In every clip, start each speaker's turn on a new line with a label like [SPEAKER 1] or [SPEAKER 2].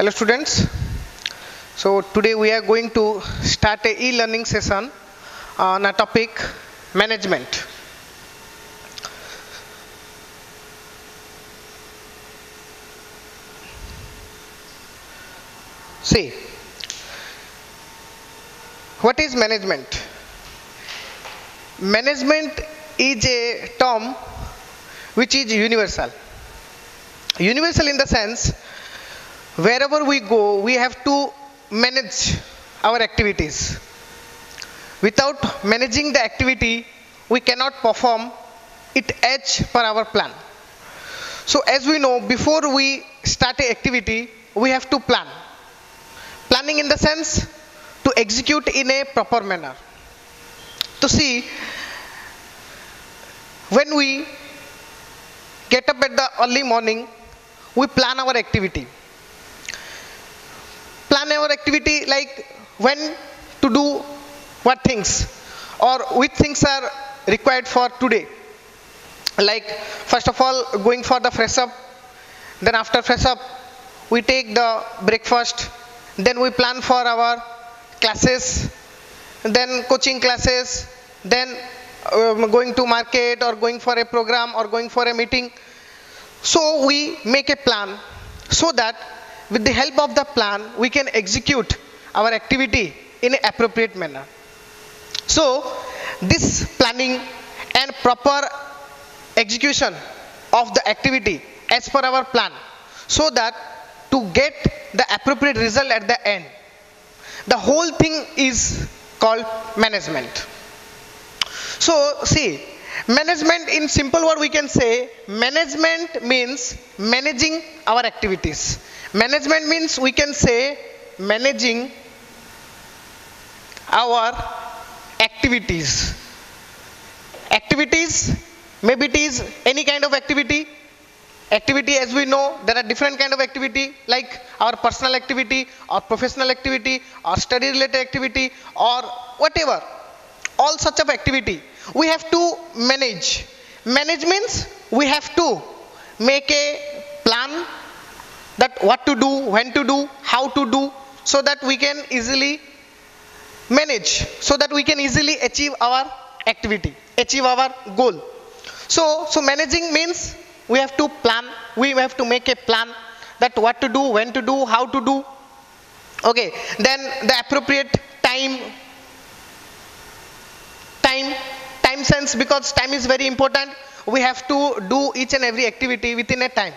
[SPEAKER 1] hello students so today we are going to start a e-learning session on a topic management see what is management management is a term which is universal universal in the sense wherever we go, we have to manage our activities. Without managing the activity, we cannot perform it as per our plan. So as we know, before we start an activity, we have to plan. Planning in the sense to execute in a proper manner. To see, when we get up at the early morning, we plan our activity plan our activity like when to do what things or which things are required for today like first of all going for the fresh up then after fresh up we take the breakfast then we plan for our classes then coaching classes then um, going to market or going for a program or going for a meeting so we make a plan so that with the help of the plan we can execute our activity in appropriate manner so this planning and proper execution of the activity as per our plan so that to get the appropriate result at the end the whole thing is called management so see management in simple word we can say management means managing our activities Management means we can say managing our activities. Activities, maybe it is any kind of activity. Activity as we know, there are different kind of activity like our personal activity or professional activity or study related activity or whatever. All such of activity. We have to manage. Manage means we have to make a plan that what to do, when to do, how to do, so that we can easily manage, so that we can easily achieve our activity, achieve our goal. So, so managing means we have to plan, we have to make a plan that what to do, when to do, how to do. Okay, then the appropriate time, time, time sense because time is very important. We have to do each and every activity within a time.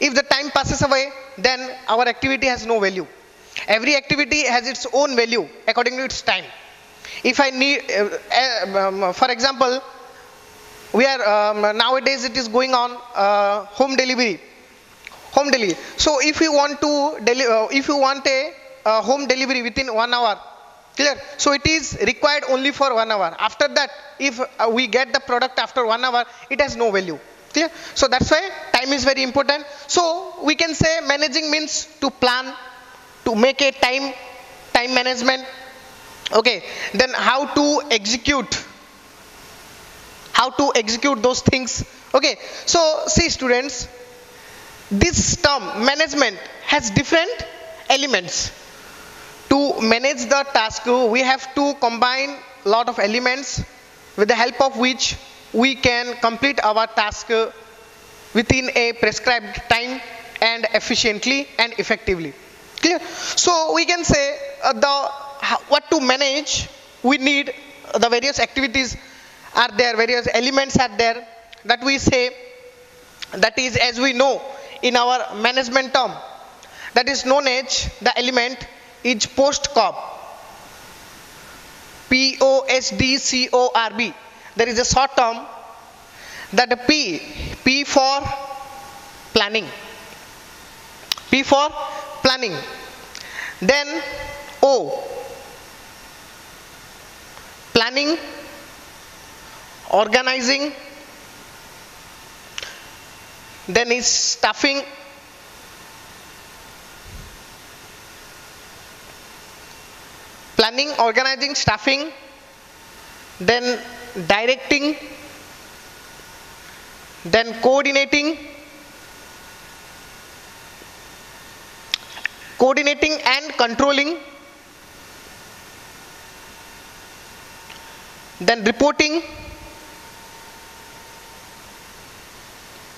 [SPEAKER 1] If the time passes away, then our activity has no value. Every activity has its own value according to its time. If I need, uh, um, for example, we are um, nowadays it is going on uh, home delivery, home delivery. So if you want to deli uh, if you want a home delivery within one hour, clear. So it is required only for one hour. After that, if uh, we get the product after one hour, it has no value clear so that's why time is very important so we can say managing means to plan to make a time time management okay then how to execute how to execute those things okay so see students this term management has different elements to manage the task we have to combine lot of elements with the help of which we can complete our task within a prescribed time and efficiently and effectively. Clear? So we can say uh, the what to manage, we need uh, the various activities are there, various elements are there that we say that is as we know in our management term that is known as the element is post-corb P-O-S-D-C-O-R-B there is a short term that p p for planning p for planning then o planning organizing then is staffing planning organizing staffing then directing, then coordinating, coordinating and controlling, then reporting,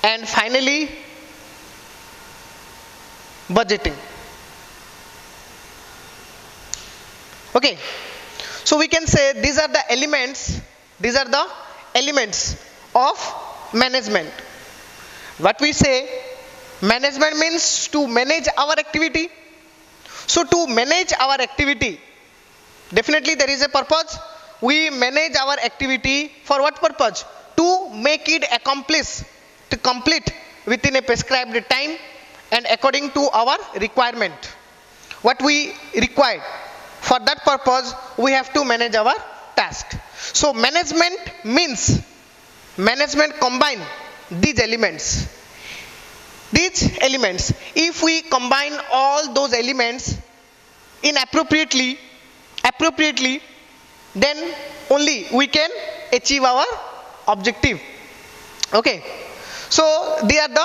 [SPEAKER 1] and finally budgeting. Okay, so we can say these are the elements these are the elements of management. What we say, management means to manage our activity. So to manage our activity, definitely there is a purpose. We manage our activity for what purpose? To make it accomplish, to complete within a prescribed time and according to our requirement. What we require. For that purpose, we have to manage our task. So management means management combine these elements. These elements, if we combine all those elements inappropriately, appropriately, then only we can achieve our objective. Okay. So they are the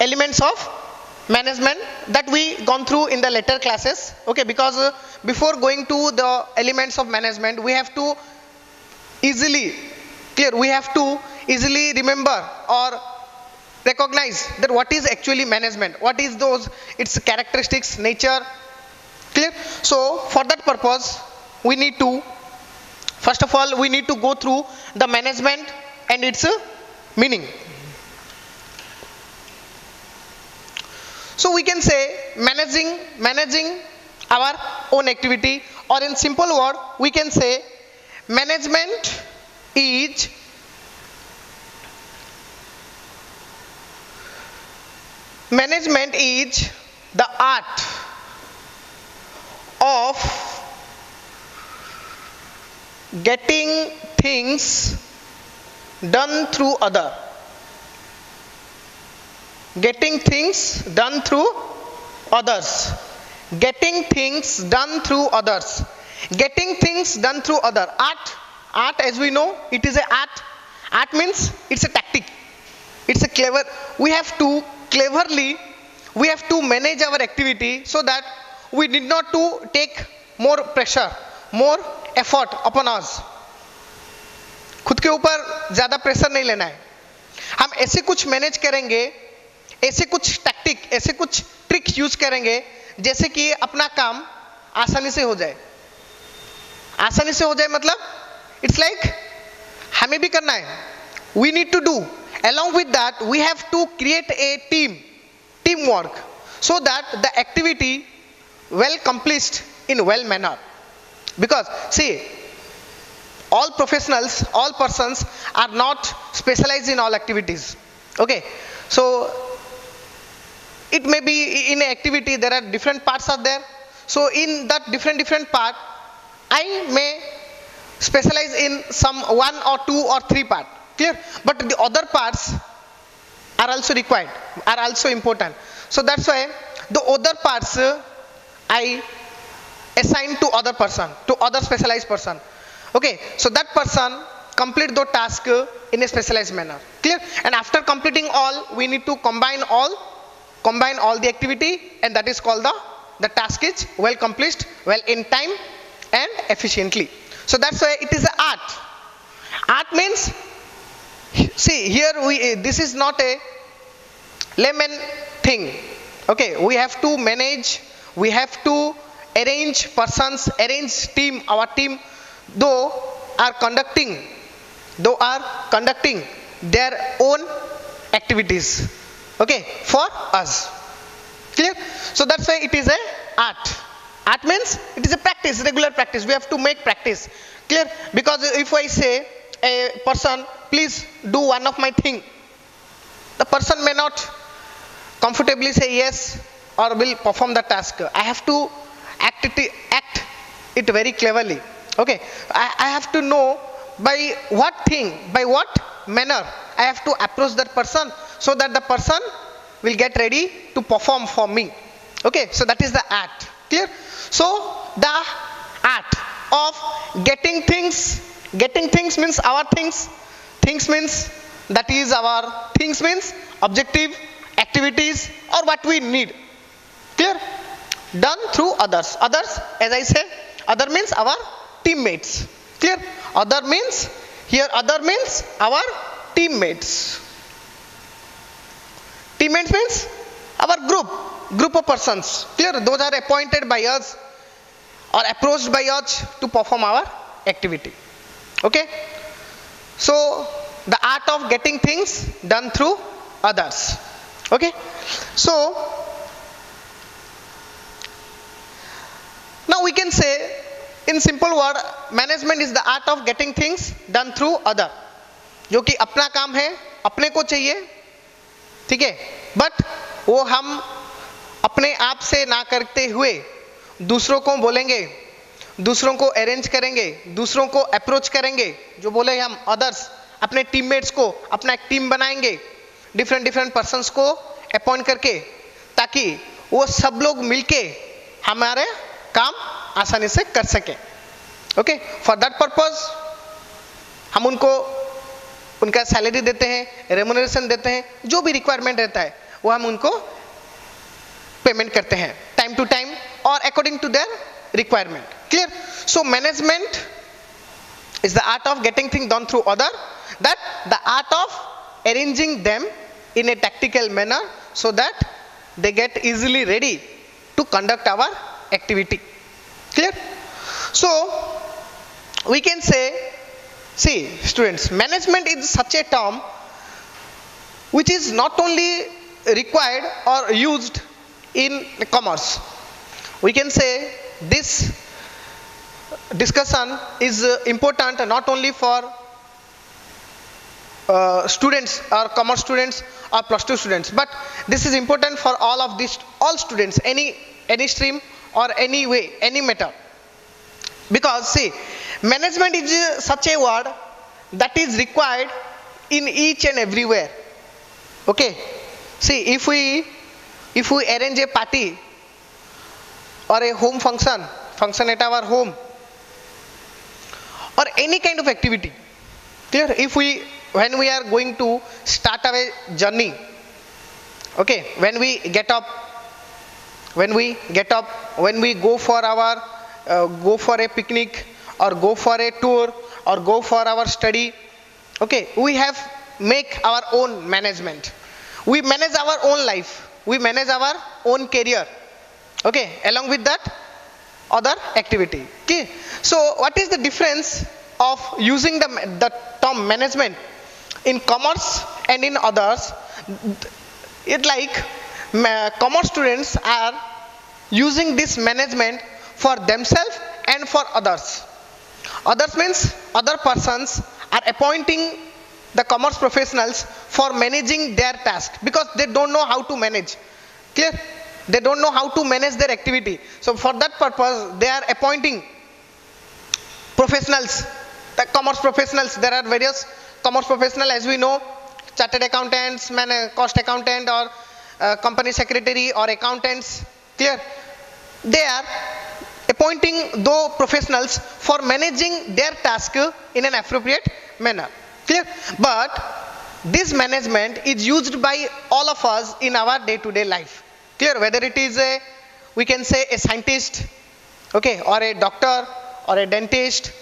[SPEAKER 1] elements of management that we gone through in the later classes okay because uh, before going to the elements of management we have to easily clear we have to easily remember or recognize that what is actually management what is those its characteristics nature clear so for that purpose we need to first of all we need to go through the management and its meaning so we can say managing managing our own activity or in simple word we can say management is management is the art of getting things done through other getting things done through others getting things done through others getting things done through other art art as we know it is a art art means it's a tactic it's a clever we have to cleverly we have to manage our activity so that we need not to take more pressure more effort upon us खुद के ऊपर ज़्यादा pressure नहीं लेना है हम ऐसे कुछ मैनेज करेंगे ऐसे कुछ टैक्टिक ऐसे कुछ ट्रिक यूज करेंगे जैसे कि अपना काम आसानी से हो जाए आसानी से हो जाए मतलब इट्स लाइक like, हमें भी करना है we need to do along with that we have to create a team teamwork so that the activity well completed in well manner because see all professionals all persons are not specialized in all activities okay so it may be in activity there are different parts are there so in that different different part I may specialize in some one or two or three part clear but the other parts are also required are also important so that's why the other parts uh, I assign to other person to other specialized person okay so that person complete the task uh, in a specialized manner clear and after completing all we need to combine all combine all the activity and that is called the the task is well completed well in time and efficiently. So that's why it is an art. Art means, see here we, eh, this is not a lemon thing. Okay, we have to manage, we have to arrange persons, arrange team, our team, though are conducting, though are conducting their own activities. Okay, for us. Clear? So that's why it is a art. That means it is a practice, regular practice. We have to make practice. Clear? Because if I say a person, please do one of my thing, the person may not comfortably say yes or will perform the task. I have to act it, act it very cleverly. Okay. I, I have to know by what thing, by what manner I have to approach that person so that the person will get ready to perform for me. Okay. So that is the act clear so the art of getting things getting things means our things things means that is our things means objective activities or what we need clear done through others others as i say other means our teammates clear other means here other means our teammates teammates means our group group of persons clear those are appointed by us or approached by us to perform our activity okay so the art of getting things done through others okay so now we can say in simple word management is the art of getting things done through other जो कि अपना काम है अपने को चाहिए ठीक है बट वो हम अपने आप से ना करते हुए दूसरों को बोलेंगे दूसरों को अरेंज करेंगे दूसरों को अप्रोच करेंगे जो बोले हम अदर्स अपने टीममेट्स को अपना एक टीम बनाएंगे डिफरेंट डिफरेंट पर्सनस को अपॉइंट करके ताकि वो सब लोग मिलके हमारे काम आसानी से कर सकें ओके फॉर दैट पर्पज हम उनको उनका सैलरी देते हैं रेमोनरेशन देते हैं जो भी रिक्वायरमेंट रहता है वो हम उनको पेमेंट करते हैं टाइम टू टाइम और according to their requirement clear so management is the art of getting thing done through other that the art of arranging them in a tactical manner so that they get easily ready to conduct our activity clear so we can say see students management is such a term which is not only required or used in commerce. We can say this discussion is uh, important not only for uh, students or commerce students or plus two students but this is important for all of these all students any any stream or any way any matter because see management is uh, such a word that is required in each and everywhere okay See, if we if we arrange a party or a home function, function at our home, or any kind of activity, clear? If we when we are going to start our journey, okay? When we get up, when we get up, when we go for our uh, go for a picnic or go for a tour or go for our study, okay? We have make our own management we manage our own life. We manage our own career. Okay, along with that, other activity. Okay. So what is the difference of using the, the term management in commerce and in others? It like commerce students are using this management for themselves and for others. Others means other persons are appointing the commerce professionals for managing their task because they don't know how to manage clear they don't know how to manage their activity so for that purpose they are appointing professionals the commerce professionals there are various commerce professionals, as we know chartered accountants uh, cost accountant or uh, company secretary or accountants clear they are appointing those professionals for managing their task in an appropriate manner Clear? But this management is used by all of us in our day-to-day -day life. Clear? Whether it is a, we can say a scientist, okay, or a doctor, or a dentist,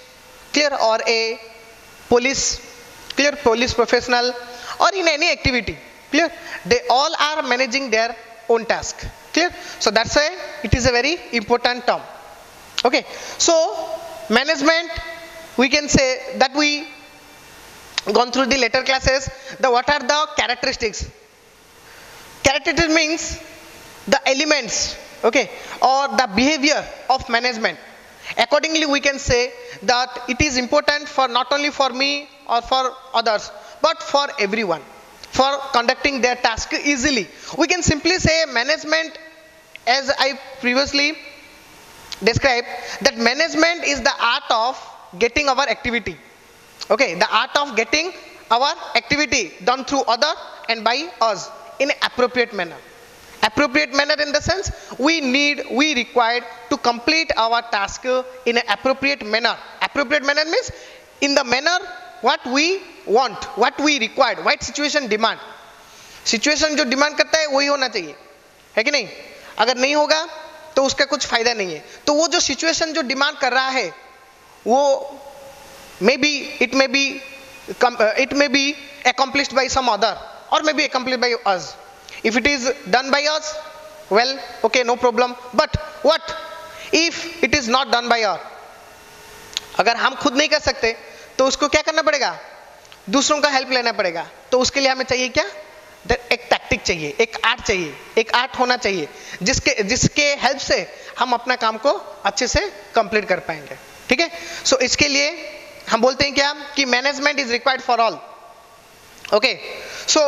[SPEAKER 1] clear, or a police, clear, police professional, or in any activity, clear? They all are managing their own task, clear? So that's why it is a very important term, okay? So management, we can say that we gone through the later classes the what are the characteristics characteristics means the elements okay or the behavior of management accordingly we can say that it is important for not only for me or for others but for everyone for conducting their task easily we can simply say management as i previously described that management is the art of getting our activity okay the art of getting our activity done through other and by us in appropriate manner appropriate manner in the sense we need we required to complete our task in an appropriate manner appropriate manner means in the manner what we want what we required what situation demand situation जो demand करता है वही होना चाहिए है कि नहीं अगर नहीं होगा तो उसका कुछ फायदा नहीं है तो वो जो सिचुएशन जो डिमांड कर रहा है वो maybe it may be uh, it may be accomplished by some other or maybe accomplished by us if it is done by us well okay no problem but what if it is not done by us अगर हम खुद नहीं कर सकते तो उसको क्या करना पड़ेगा दूसरों का हेल्प लेना पड़ेगा तो उसके लिए हमें चाहिए क्या एक टैक्टिक चाहिए एक आर्ट चाहिए एक आर्ट होना चाहिए जिसके जिसके हेल्प से हम अपना काम को अच्छे से कंप्लीट कर पाएंगे ठीक है सो इसके लिए हम बोलते हैं क्या कि management is required for all okay so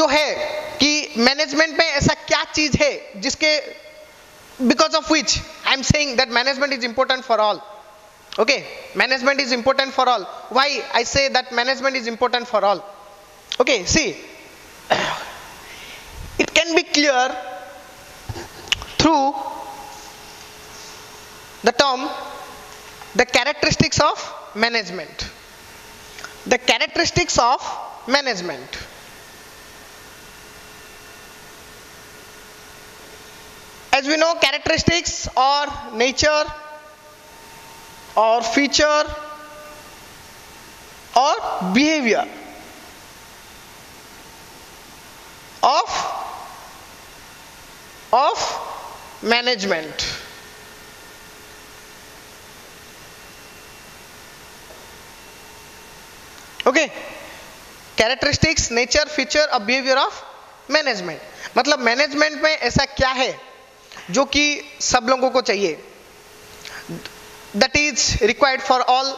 [SPEAKER 1] जो है कि मैनेजमेंट में ऐसा क्या चीज है जिसके because of which I am saying that management is important for all okay management is important for all why I say that management is important for all okay see it can be clear through the term the characteristics of management the characteristics of management as we know characteristics or nature or feature or behavior of of management okay characteristics nature feature और behaviour of management मतलब management में ऐसा क्या है जो कि सब लोगों को चाहिए that is required for all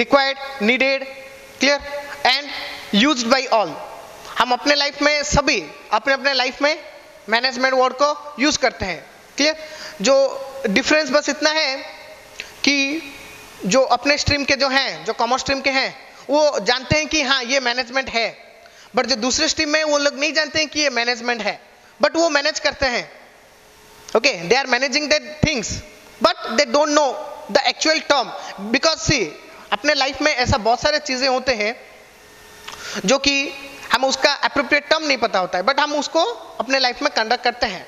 [SPEAKER 1] required needed clear and use by all हम अपने लाइफ में सभी अपने अपने लाइफ में मैनेजमेंट वर्ड को यूज करते हैं क्लियर जो डिफरेंस बस इतना है कि जो अपने स्ट्रीम के जो हैं जो कॉमर्स स्ट्रीम के हैं वो जानते हैं कि हाँ ये मैनेजमेंट है बट जो दूसरे स्ट्रीम में वो लोग नहीं जानते हैं कि ये मैनेजमेंट है बट वो मैनेज करते हैं okay they are managing that things but they don't know the actual term because see अपने लाइफ में ऐसा बहुत सारे चीज़ें होते हैं जो कि हम उसका अप्रोप्रिएट टर्म नहीं पता होता है बट हम उसको अपने लाइफ में कंडक्ट करते हैं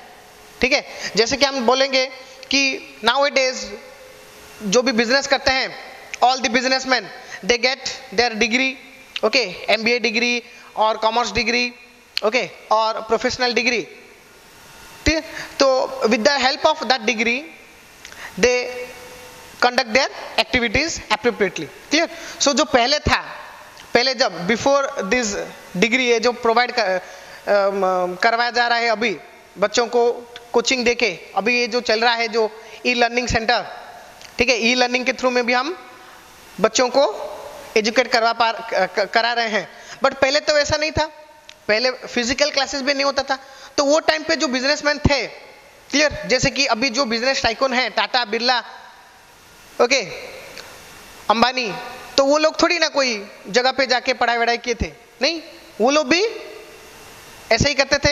[SPEAKER 1] ठीक है जैसे कि हम बोलेंगे कि नाउ इट इज जो भी बिजनेस करते हैं all the businessman they get they get their degree okay mba degree or commerce degree okay or professional degree तो with the help of that degree they conduct their activities appropriately clear so जो पहले था पहले जब before this degree है जो provide कर, करवाया जा रहा है अभी बच्चों को कोचिंग देके अभी ये जो चल रहा है जो ई लर्निंग सेंटर ठीक है ई लर्निंग के थ्रू में भी हम बच्चों को एजुकेट करवा पा करा रहे हैं बट पहले तो ऐसा नहीं था पहले फिजिकल क्लासेस भी नहीं होता था तो वो टाइम पे जो बिजनेसमैन थे क्लियर जैसे कि अभी जो बिजनेस टाइकोन है टाटा बिरला ओके अंबानी तो वो लोग थोड़ी ना कोई जगह पे जाके पढ़ाई वढ़ाई किए थे नहीं वो लोग भी ऐसे ही करते थे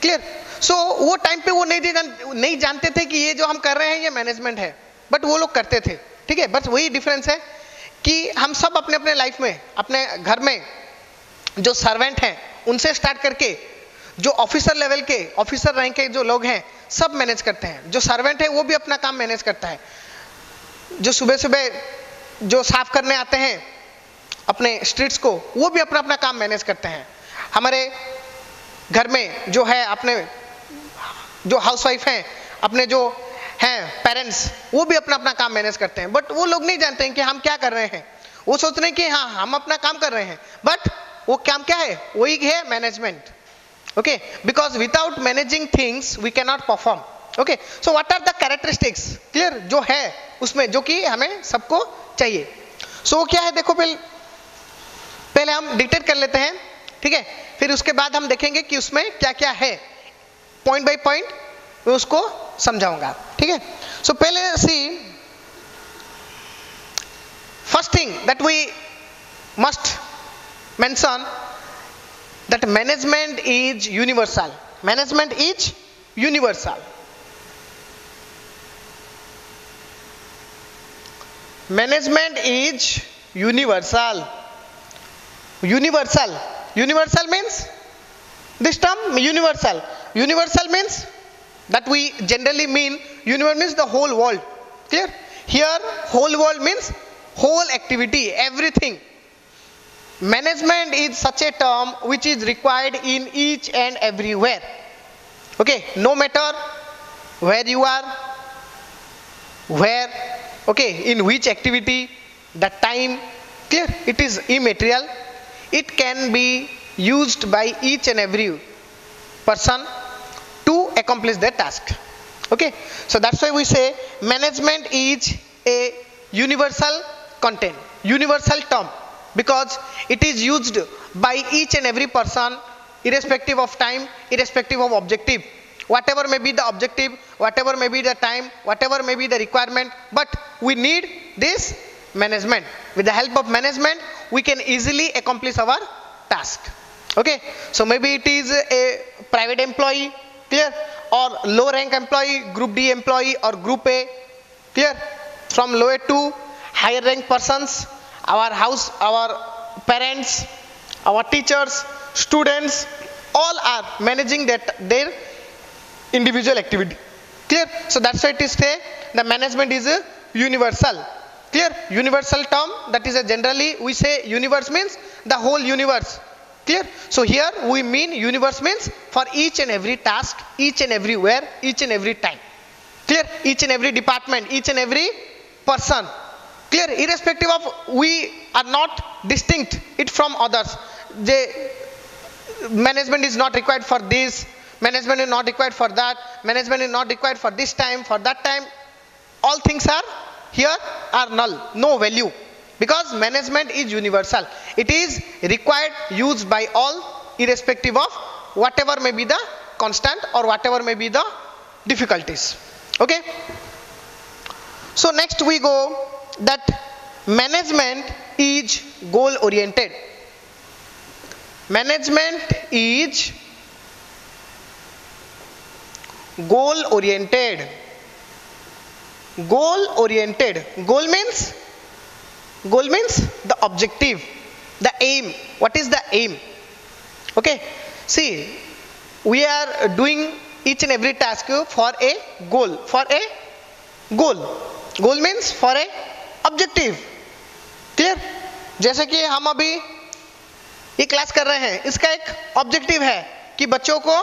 [SPEAKER 1] क्लियर सो so, वो टाइम पे वो नहीं जान, नहीं जानते थे कि ये जो हम कर रहे हैं ये मैनेजमेंट है बट वो लोग करते थे ठीक है बस वही डिफरेंस है कि हम सब अपने अपने लाइफ में अपने घर में जो सर्वेंट हैं उनसे स्टार्ट करके जो ऑफिसर लेवल के ऑफिसर रैंक के जो लोग हैं सब मैनेज करते हैं जो सर्वेंट है वो भी अपना काम मैनेज करता है जो सुबह सुबह जो साफ करने आते हैं अपने स्ट्रीट्स को वो भी अपना अपना काम मैनेज करते हैं हमारे घर में जो है अपने जो हाउसवाइफ हैं अपने जो हैं पेरेंट्स वो भी अपना अपना काम मैनेज करते हैं बट वो लोग नहीं जानते हैं कि हम क्या कर रहे हैं वो सोचते हैं कि हाँ हम अपना काम कर रहे हैं बट वो काम क्या है वही है management because without managing things we can not perform okay so what are the characteristics clear जो है उसमें जो कि हमें सबको चाहिए so क्या है देखो पहले पहले हम डिक्टेट कर लेते हैं ठीक है फिर उसके बाद हम देखेंगे कि उसमें क्या क्या है पॉइंट बाय पॉइंट मैं उसको समझाऊंगा ठीक है सो पहले see first thing that we must mention that management is universal management is universal management is universal universal universal means this term universal universal means that we generally mean universe means the whole world clear here whole world means whole activity everything management is such a term which is required in each and everywhere okay no matter where you are where okay in which activity the time clear it is immaterial it can be used by each and every person accomplish their task okay so that's why we say management is a universal content universal term because it is used by each and every person irrespective of time irrespective of objective whatever may be the objective whatever may be the time whatever may be the requirement but we need this management with the help of management we can easily accomplish our task okay so maybe it is a private employee clear or low rank employee group d employee or group a clear from lower to higher rank persons our house our parents our teachers students all are managing that their individual activity clear so that's why it is say the management is a universal clear universal term that is a generally we say universe means the whole universe clear so here we mean universe means for each and every task each and everywhere each and every time clear each and every department each and every person clear irrespective of we are not distinct it from others they management is not required for this management is not required for that management is not required for this time for that time all things are here are null no value because management is universal it is required used by all irrespective of whatever may be the constant or whatever may be the difficulties okay so next we go that management is goal oriented management is goal oriented goal oriented goal means goal means the objective the aim what is the aim okay see we are doing each and every task for a goal for a goal goal means for a objective clear jaise ki hum abhi ye class kar rahe hain iska ek objective hai ki bachcho ko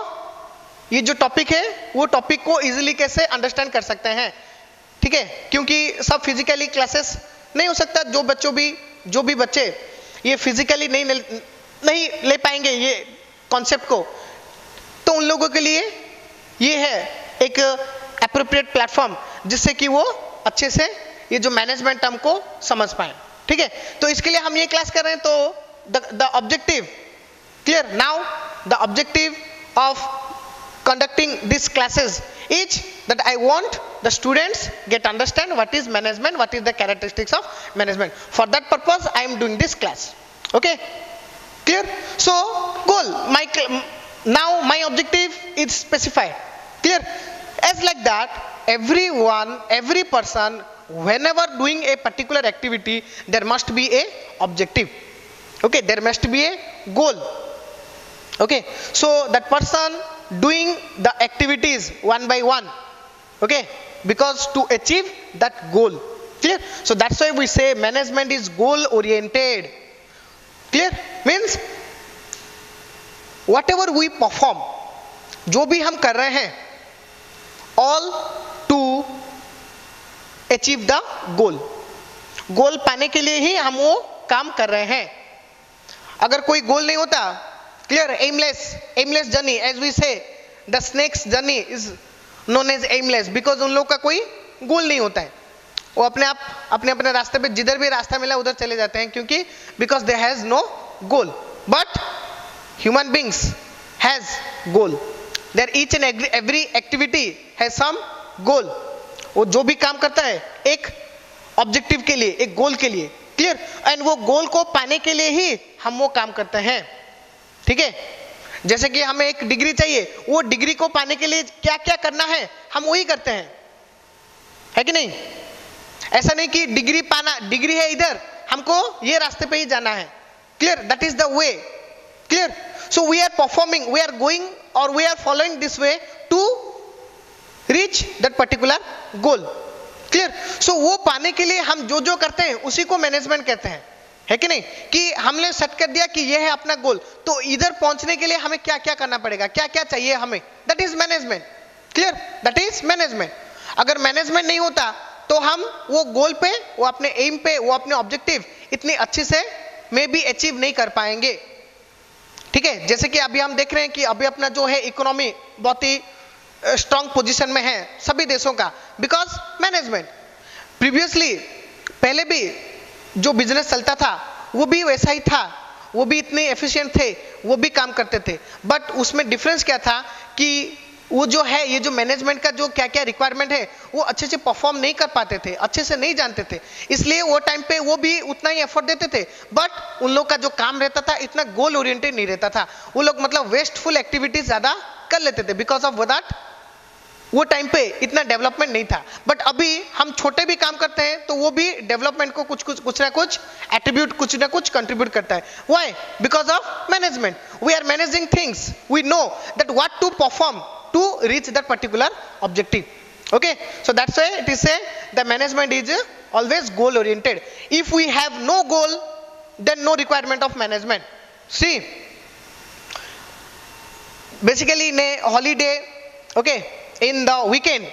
[SPEAKER 1] ये जो topic है वो topic को easily कैसे understand कर सकते हैं ठीक है क्योंकि सब फिजिकली क्लासेस नहीं हो सकता जो बच्चों भी जो भी बच्चे ये फिजिकली नहीं नहीं ले पाएंगे ये कॉन्सेप्ट को तो उन लोगों के लिए ये है एक अप्रोप्रिएट प्लेटफॉर्म जिससे कि वो अच्छे से ये जो मैनेजमेंट टर्म को समझ पाए ठीक है तो इसके लिए हम ये क्लास कर रहे हैं तो the objective clear now the objective of conducting these classes is that I want the students get understand what is management, what is the characteristics of management. For that purpose, I am doing this class. Okay, clear? So goal, my now my objective is specified. Clear? As like that, everyone, every person, whenever doing a particular activity, there must be a objective. Okay, there must be a goal. Okay, so that person doing the activities one by one okay because to achieve that goal clear so that's why we say management is goal oriented clear means whatever we perform jo bhi hum kar rahe hain all to achieve the goal goal pane ke liye hi hum wo kaam kar rahe hain agar koi goal nahi hota clear aimless aimless journey as we say the snakes journey is known as aimless because उन लोग का कोई गोल नहीं होता है वो अपने आप अपने अपने रास्ते पे जिधर भी रास्ता मिला उधर चले जाते हैं क्योंकि because they has no goal but human beings has goal there each and every activity has some goal वो जो भी काम करता है एक ऑब्जेक्टिव के लिए एक गोल के लिए क्लियर एंड वो गोल को पाने के लिए ही हम वो काम करते हैं ठीक है जैसे कि हमें एक डिग्री चाहिए वो डिग्री को पाने के लिए क्या क्या करना है हम वही करते हैं है कि नहीं ऐसा नहीं कि डिग्री पाना डिग्री है इधर हमको ये रास्ते पे ही जाना है clear that is the way clear so we are performing we are going और we are following this way to reach that particular goal clear so वो पाने के लिए हम जो जो करते हैं उसी को मैनेजमेंट कहते हैं है कि नहीं कि हमने सेट कर दिया कि ये है अपना गोल तो इधर पहुंचने के लिए हमें क्या क्या करना पड़ेगा क्या क्या चाहिए हमें that is management clear that is management अगर मैनेजमेंट नहीं होता तो हम वो गोल पे वो अपने एम पे वो अपने ऑब्जेक्टिव इतनी अच्छे से मे बी अचीव नहीं कर पाएंगे ठीक है जैसे कि अभी हम देख रहे हैं कि अभी अपना जो है इकोनॉमी बहुत ही स्ट्रांग पोजिशन में है सभी देशों का बिकॉज मैनेजमेंट प्रीवियसली पहले भी जो बिजनेस चलता था वो भी वैसा ही था वो भी इतने एफिशिएंट थे वो भी काम करते थे बट उसमें डिफरेंस क्या था कि वो जो है ये जो मैनेजमेंट का जो क्या क्या रिक्वायरमेंट है वो अच्छे से परफॉर्म नहीं कर पाते थे अच्छे से नहीं जानते थे इसलिए वो टाइम पे वो भी उतना ही एफर्ट देते थे बट उन लोग का जो काम रहता था इतना गोल ओरिएंटेड नहीं रहता था वो लोग मतलब वेस्टफुल एक्टिविटीज ज़्यादा कर लेते थे बिकॉज ऑफ दैट वो टाइम पे इतना डेवलपमेंट नहीं था बट अभी हम छोटे भी काम करते हैं तो वो भी डेवलपमेंट को कुछ कुछ कुछ ना कुछ एट्रीब्यूट कुछ ना कुछ कंट्रीब्यूट करता है why because of management we are managing things we know that what to perform to reach that particular objective okay so that's way it is a the management is always goal oriented if we have no goal then no requirement of management see basically in holiday okay okay in the weekend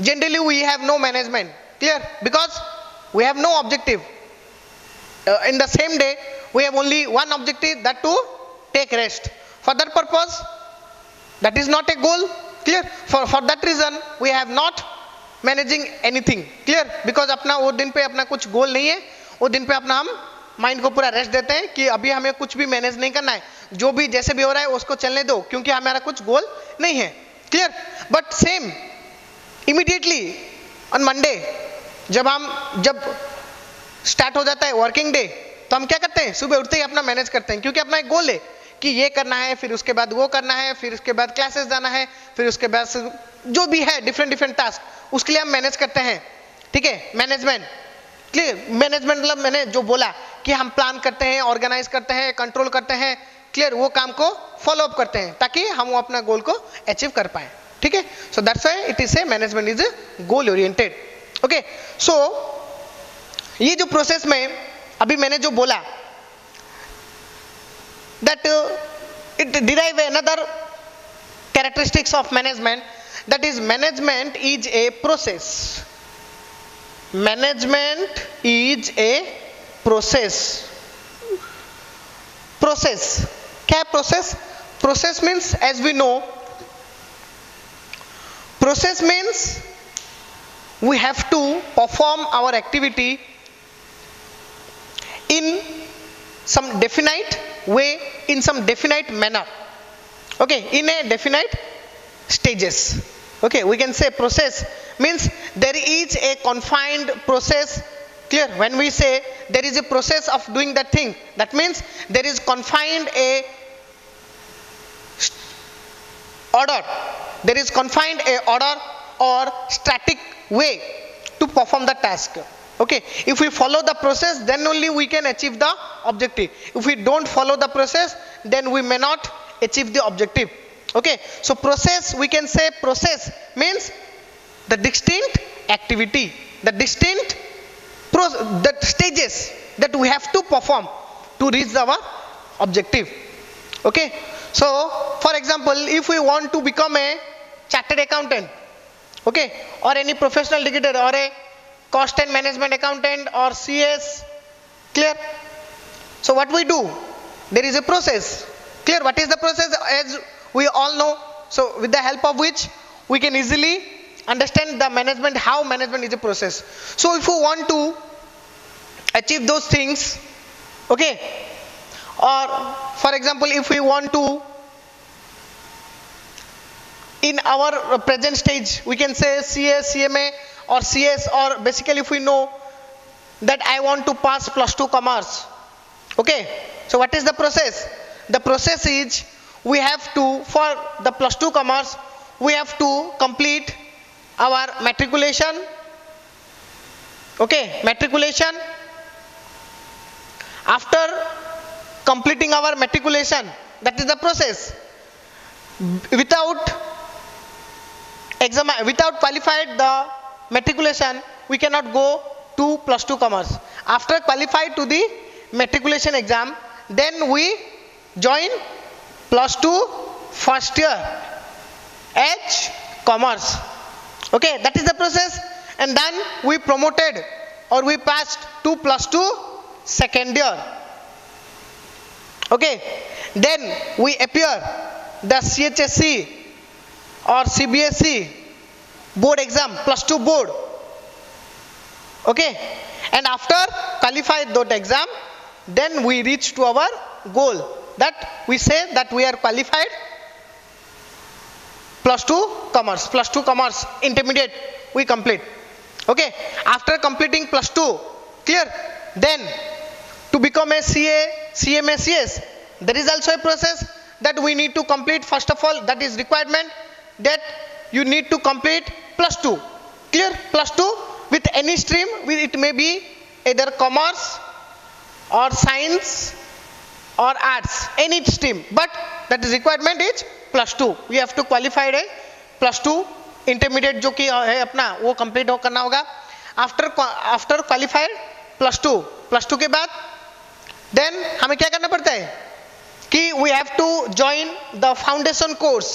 [SPEAKER 1] generally we have no management clear because we have no objective uh, in the same day we have only one objective that to take rest for that purpose that is not a goal clear for for that reason we have not managing anything clear because apna wo din pe apna kuch goal nahi hai wo din pe apna hum mind को पूरा rest देते हैं कि अभी हमें कुछ भी manage नहीं करना है जो भी जैसे भी हो रहा है उसको चलने दो क्योंकि हमारा कुछ गोल नहीं है clear but same immediately on Monday जब हम जब स्टार्ट हो जाता है वर्किंग डे तो हम क्या करते हैं सुबह उठते ही अपना मैनेज करते हैं क्योंकि अपना एक गोल है कि ये करना है फिर उसके बाद वो करना है फिर उसके बाद क्लासेस जाना है फिर उसके बाद जो भी है डिफरेंट डिफरेंट टास्क उसके लिए हम मैनेज करते हैं ठीक है मैनेजमेंट क्लियर मैनेजमेंट मतलब मैंने जो बोला कि हम प्लान करते हैं ऑर्गेनाइज करते हैं कंट्रोल करते हैं क्लियर वो काम को फॉलो अप करते हैं ताकि हम वो अपना गोल को अचीव कर पाए ठीक है so that's it is a management is goal oriented okay सो ये जो प्रोसेस में अभी मैंने जो बोला that it derive another characteristics of management that is management is a process management is a process process Process, है process process means as we know we have to perform our activity in some definite way in some definite manner okay in a definite stages okay we can say process means there is a confined process clear when we say there is a process of doing that thing that means there is confined a order. There is confined a order or static way to perform the task. Okay, if we follow the process, then only we can achieve the objective. If we don't follow the process, then we may not achieve the objective. Okay, so process, we can say process means the distinct activity, the distinct the stages that we have to perform to reach our objective. Okay, so, for example, if we want to become a chartered accountant, okay, or any professional dictator or a cost and management accountant or CS, clear? So what we do? There is a process, clear? What is the process? As we all know, so with the help of which we can easily understand the management, how management is a process. So if you want to achieve those things, okay, or for example if we want to in our present stage we can say CA, CMA or CS or basically if we know that I want to pass plus 2 commerce okay so what is the process the process is we have to for the plus 2 commerce we have to complete our matriculation okay matriculation after completing our matriculation. That is the process. Without exam, without qualified the matriculation, we cannot go to plus two commerce. After qualified to the matriculation exam, then we join plus two first year H commerce. Okay, that is the process. And then we promoted or we passed to plus two second year. Okay, then we appear the CHSC or CBSE board exam plus two board. Okay, and after qualify that exam, then we reach to our goal that we say that we are qualified plus two commerce plus two commerce intermediate we complete okay after completing plus two clear then to become a CA, CMACS, there is also a process that we need to complete. First of all, that is requirement that you need to complete plus 2. Clear? Plus 2 with any stream, it may be either commerce or science or arts, any stream. But that is requirement is plus 2. We have to qualify a plus 2 intermediate, जो कि है अपना वो complete हो करना होगा After after qualified Plus Two two plus then हमें क्या करना पड़ता है कि we have to join the foundation course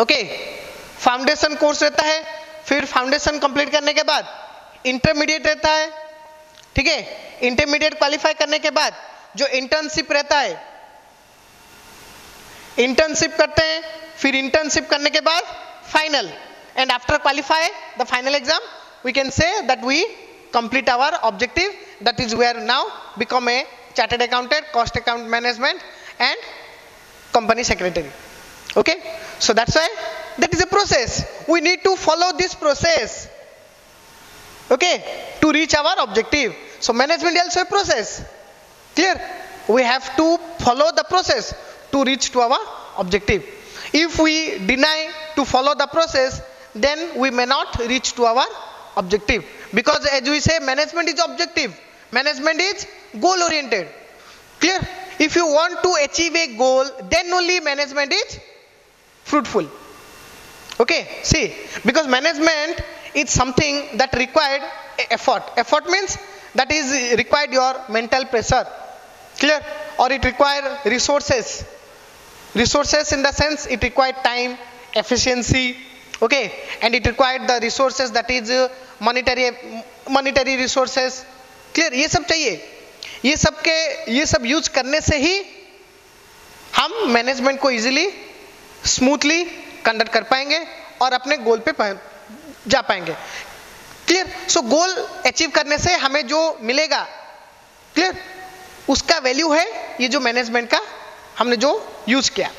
[SPEAKER 1] okay foundation course रहता है फिर फाउंडेशन कंप्लीट करने के बाद इंटरमीडिएट रहता है ठीक है इंटरमीडिएट क्वालिफाई करने के बाद जो इंटर्नशिप रहता है इंटर्नशिप करते हैं फिर इंटर्नशिप करने के बाद final and after qualify the final exam we can say that we complete our objective that is we are now become a chartered accountant cost account management and company secretary okay so that's why that is a process we need to follow this process okay to reach our objective so management is also a process clear we have to follow the process to reach to our objective if we deny to follow the process then we may not reach to our objective because as we say management is objective management is goal oriented clear if you want to achieve a goal then only management is fruitful okay see because management is something that required effort effort means that is required your mental pressure clear or it require resources resources in the sense it required time efficiency okay and it required the resources that is uh, monetary monetary resources clear ये सब चाहिए ये सब के ये सब use करने से ही हम मैनेजमेंट को इजीली स्मूथली कंडक्ट कर पाएंगे और अपने गोल पे जा पाएंगे क्लियर सो गोल अचीव करने से हमें जो मिलेगा क्लियर उसका वैल्यू है ये जो मैनेजमेंट का हमने जो यूज किया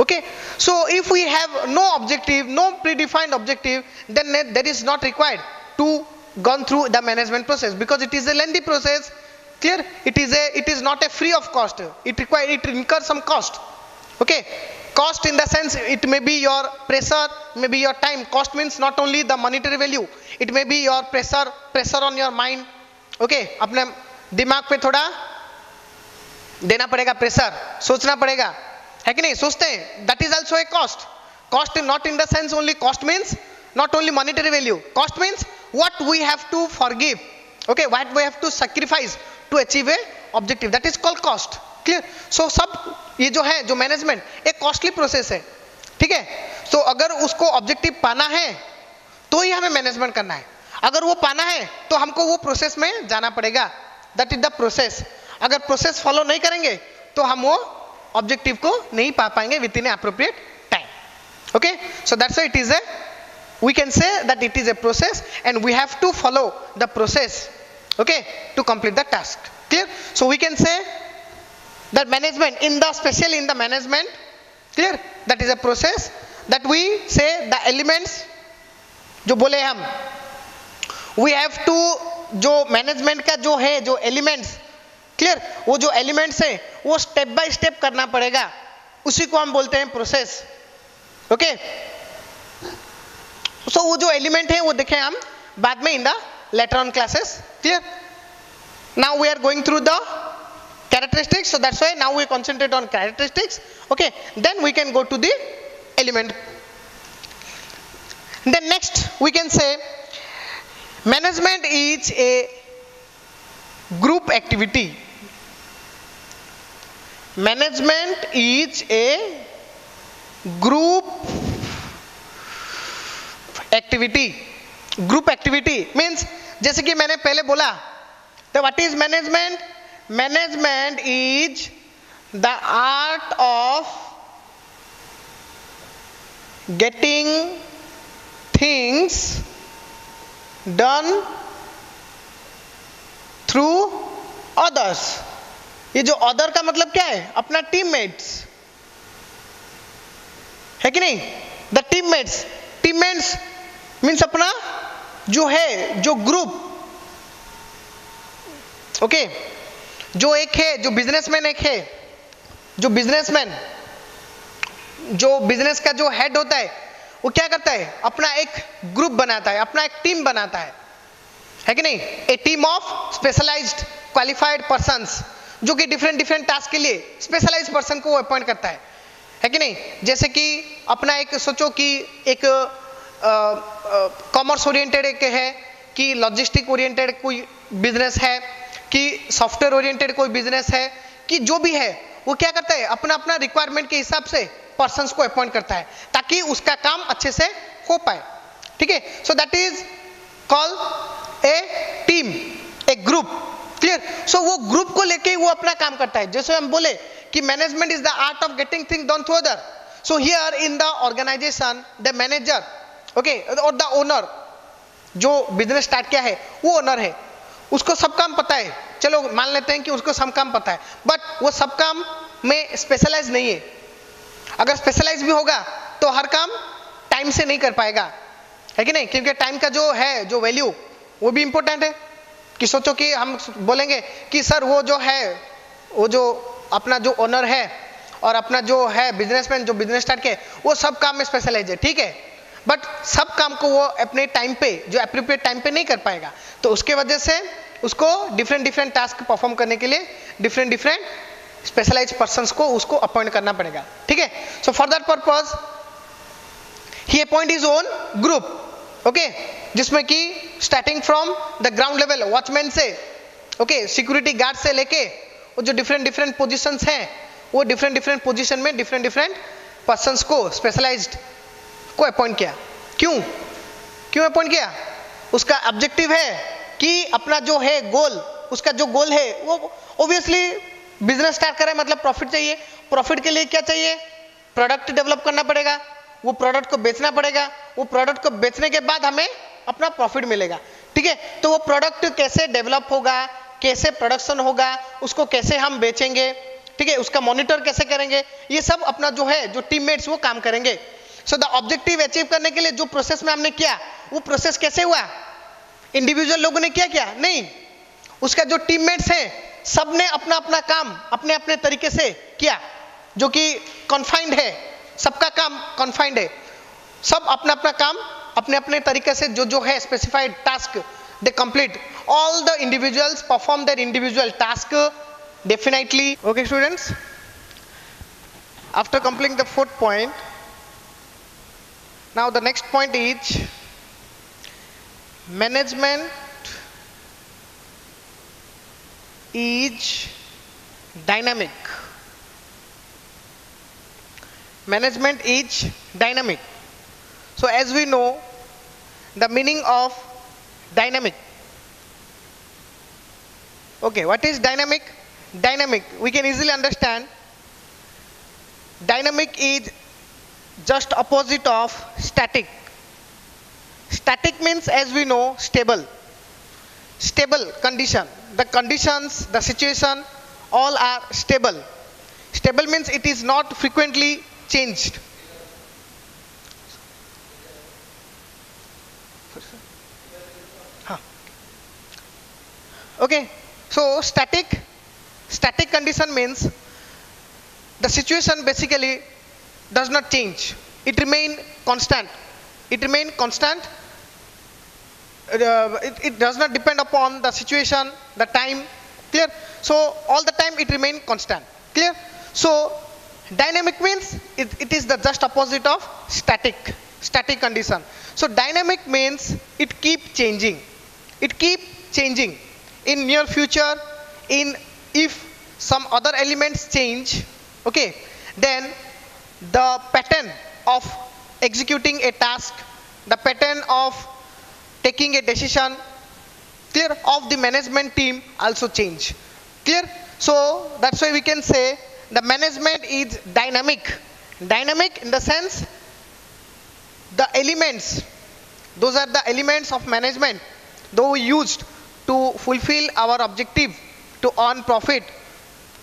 [SPEAKER 1] okay so if we have no objective no predefined objective then that is not required to gone through the management process because it is a lengthy process clear it is a it is not a free of cost it require it incur some cost okay cost in the sense it may be your pressure may be your time cost means not only the monetary value it may be your pressure pressure on your mind okay अपने दिमाग पे थोड़ा देना पड़ेगा pressure सोचना पड़ेगा है कि नहीं सोचते हैं that is also a cost cost not in the sense only cost means not only monetary value cost means we have to for give okay what we have to sacrifice to achieve a objective that is called cost clear so सब ये जो है जो management एक costly process है ठीक है सो अगर उसको ऑब्जेक्टिव पाना है तो ही हमें मैनेजमेंट करना है अगर वो पाना है तो हमको वो प्रोसेस में जाना पड़ेगा दैट इज द प्रोसेस अगर प्रोसेस फॉलो नहीं करेंगे तो हम वो ऑब्जेक्टिव को नहीं पा पाएंगे within appropriate time okay so that's it is a we can say that it is a process and we have to follow the process okay to complete the task clear so we can say that management in the special in the management clear that is a process that we say the elements जो बोले हम we have to जो management का जो है जो elements clear वो जो एलिमेंट्स हैं वो स्टेप बाय स्टेप करना पड़ेगा उसी को हम बोलते हैं प्रोसेस ओके सो वो जो एलिमेंट है वो देखें हम बाद में in the later on classes clear now we are going through the characteristics so that's why now we concentrate on characteristics okay then we can go to the element then next we can say management is a group activity management is a group activity group activity means जैसे कि मैंने पहले बोला तो what is management management is the art of getting things done through others ये जो other का मतलब क्या है अपना टीममेट्स है कि नहीं द टीममेट्स टीममेट्स मीन्स अपना जो है जो ग्रुप ओके जो एक है जो बिजनेसमैन एक है जो बिजनेसमैन जो बिजनेस का जो हेड होता है वो क्या करता है अपना एक ग्रुप बनाता है अपना एक टीम बनाता है है कि नहीं a team of specialised qualified persons जो कि डिफरेंट डिफरेंट टास्क के लिए स्पेशलाइज पर्सन को अपॉइंट करता है है कि नहीं जैसे कि अपना एक सोचो कि एक कॉमर्स ओरिएंटेड एक है कि लॉजिस्टिक ओरिएंटेड कोई बिजनेस है कि सॉफ्टवेयर ओरिएंटेड कोई बिजनेस है कि जो भी है वो क्या करता है अपना अपना रिक्वायरमेंट के हिसाब से पर्सन को अपॉइंट करता है ताकि उसका काम अच्छे से हो पाए ठीक है so that is call a team a group clear so वो ग्रुप को लेके वो अपना काम करता है जैसे हम बोले कि management is the art of getting thing done through other so here in the organisation the manager okay और द ओनर जो बिजनेस स्टार्ट किया है वो ओनर है उसको सब काम पता है चलो मान लेते हैं कि उसको सब काम पता है बट वो सब काम में स्पेशलाइज नहीं है अगर स्पेशलाइज भी होगा तो हर काम टाइम से नहीं कर पाएगा है कि नहीं क्योंकि टाइम का जो है जो वैल्यू वो भी इंपॉर्टेंट है कि सोचो कि हम बोलेंगे कि सर वो जो है वो जो अपना जो ओनर है और अपना जो है बिजनेसमैन जो बिजनेस स्टार्ट के वो सब काम में स्पेशलाइज है ठीक है बट सब काम को वो अपने टाइम पे जो अप्रोप्रिएट टाइम पे नहीं कर पाएगा तो उसके वजह से उसको डिफरेंट डिफरेंट टास्क परफॉर्म करने के लिए डिफरेंट डिफरेंट स्पेशलाइज पर्सन को उसको अपॉइंट करना पड़ेगा ठीक है सो फॉर दैट पर्पज ही appoint is own group okay जिसमें कि starting from the ground level watchman से ओके सिक्योरिटी गार्ड से लेके वो जो डिफरेंट डिफरेंट पोजिशन हैं वो डिफरेंट डिफरेंट पोजिशन में डिफरेंट डिफरेंट पर्सन को स्पेशलाइज को अपॉइंट किया क्यों क्यों अपॉइंट किया उसका ऑब्जेक्टिव है कि अपना जो है गोल उसका जो गोल है वो ऑब्वियसली बिजनेस स्टार्ट करें मतलब प्रॉफिट चाहिए प्रॉफिट के लिए क्या चाहिए प्रोडक्ट डेवलप करना पड़ेगा वो प्रोडक्ट को बेचना पड़ेगा वो प्रोडक्ट को बेचने के बाद हमें अपना प्रॉफिट मिलेगा ठीक है तो वो प्रोडक्ट कैसे डेवलप होगा कैसे प्रोडक्शन होगा उसको कैसे हम बेचेंगे ठीक है उसका मॉनिटर कैसे करेंगे ये सब अपना जो है जो टीममेट्स वो काम करेंगे सो द ऑब्जेक्टिव अचीव करने के लिए जो प्रोसेस में हमने किया वो प्रोसेस कैसे हुआ इंडिविजुअल लोगों ने क्या किया नहीं उसका जो टीममेट्स है सब ने अपना अपना काम अपने अपने तरीके से किया जो कि कॉन्फाइंड है सबका काम कॉन्फाइंड है सब अपना अपना काम अपने अपने तरीके से जो जो है specified task they complete all the individuals perform their individual task definitely okay students after completing the fourth point now the next point is management is dynamic management is dynamic. So as we know, the meaning of dynamic. Okay, what is dynamic? Dynamic, we can easily understand. Dynamic is just opposite of static. Static means as we know, stable. Stable condition. The conditions, the situation, all are stable. Stable means it is not frequently changed. Okay, so static, static condition means the situation basically does not change. It remain constant. It remain constant. Uh, it, it does not depend upon the situation, the time, clear? So all the time it remain constant, clear? So Dynamic means it, it is the just opposite of static, static condition. So dynamic means it keep changing. It keep changing. In near future, in if some other elements change, okay, then the pattern of executing a task, the pattern of taking a decision, clear, of the management team also change. Clear? So that's why we can say the management is dynamic. Dynamic in the sense the elements, those are the elements of management, though used to fulfill our objective to earn profit.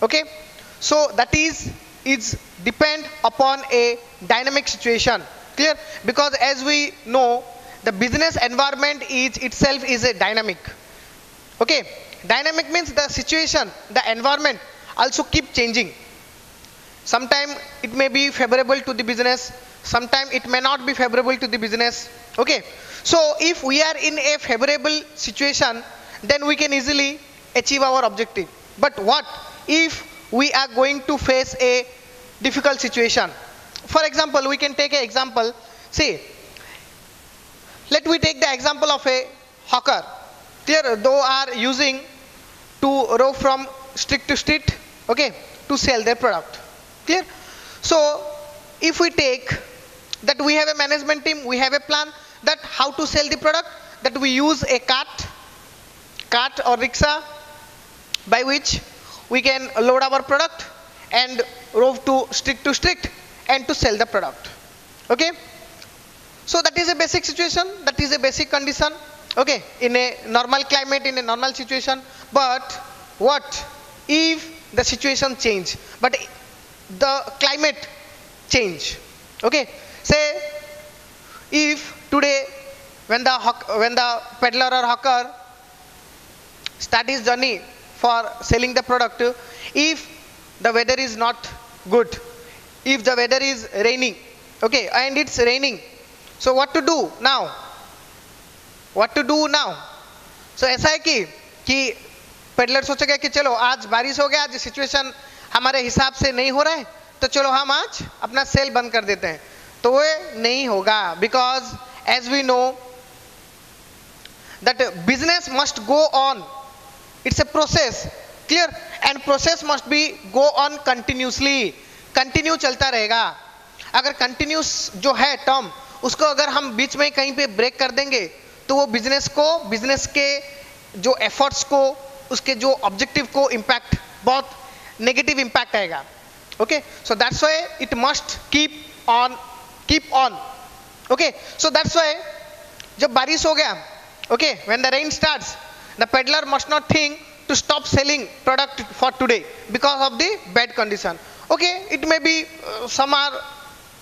[SPEAKER 1] Okay, so that is is depend upon a dynamic situation. Clear? Because as we know, the business environment is itself is a dynamic. Okay, dynamic means the situation, the environment also keep changing sometime it may be favorable to the business sometime it may not be favorable to the business okay so if we are in a favorable situation then we can easily achieve our objective but what if we are going to face a difficult situation for example we can take an example see let we take the example of a hawker there they are using to row from street to street okay to sell their product clear so if we take that we have a management team we have a plan that how to sell the product that we use a cart cart or rickshaw by which we can load our product and rove to strict to strict and to sell the product okay so that is a basic situation that is a basic condition okay in a normal climate in a normal situation but what if the situation change but the climate change okay say if today when the when the peddler or hawker start his journey for selling the product if the weather is not good if the weather is raining okay and it's raining so what to do now what to do now so ऐसा है ki कि peddler सोचेगा ki chalo aaj barish ho gaya aaj situation हमारे हिसाब से नहीं हो रहा है तो चलो हम आज अपना सेल बंद कर देते हैं तो वह नहीं होगा because as we know that business must go on it's a process clear and process must be go on continuously continue चलता रहेगा अगर कंटिन्यूस जो है टर्म उसको अगर हम बीच में कहीं पे ब्रेक कर देंगे तो वो बिजनेस को बिजनेस के जो एफर्ट्स को उसके जो ऑब्जेक्टिव को इम्पैक्ट बहुत negative impact आएगा okay so that's why it must keep on keep on okay so that's why जब बारिश okay when the rain starts the peddler must not think to stop selling product for today because of the bad condition okay it may be uh, some are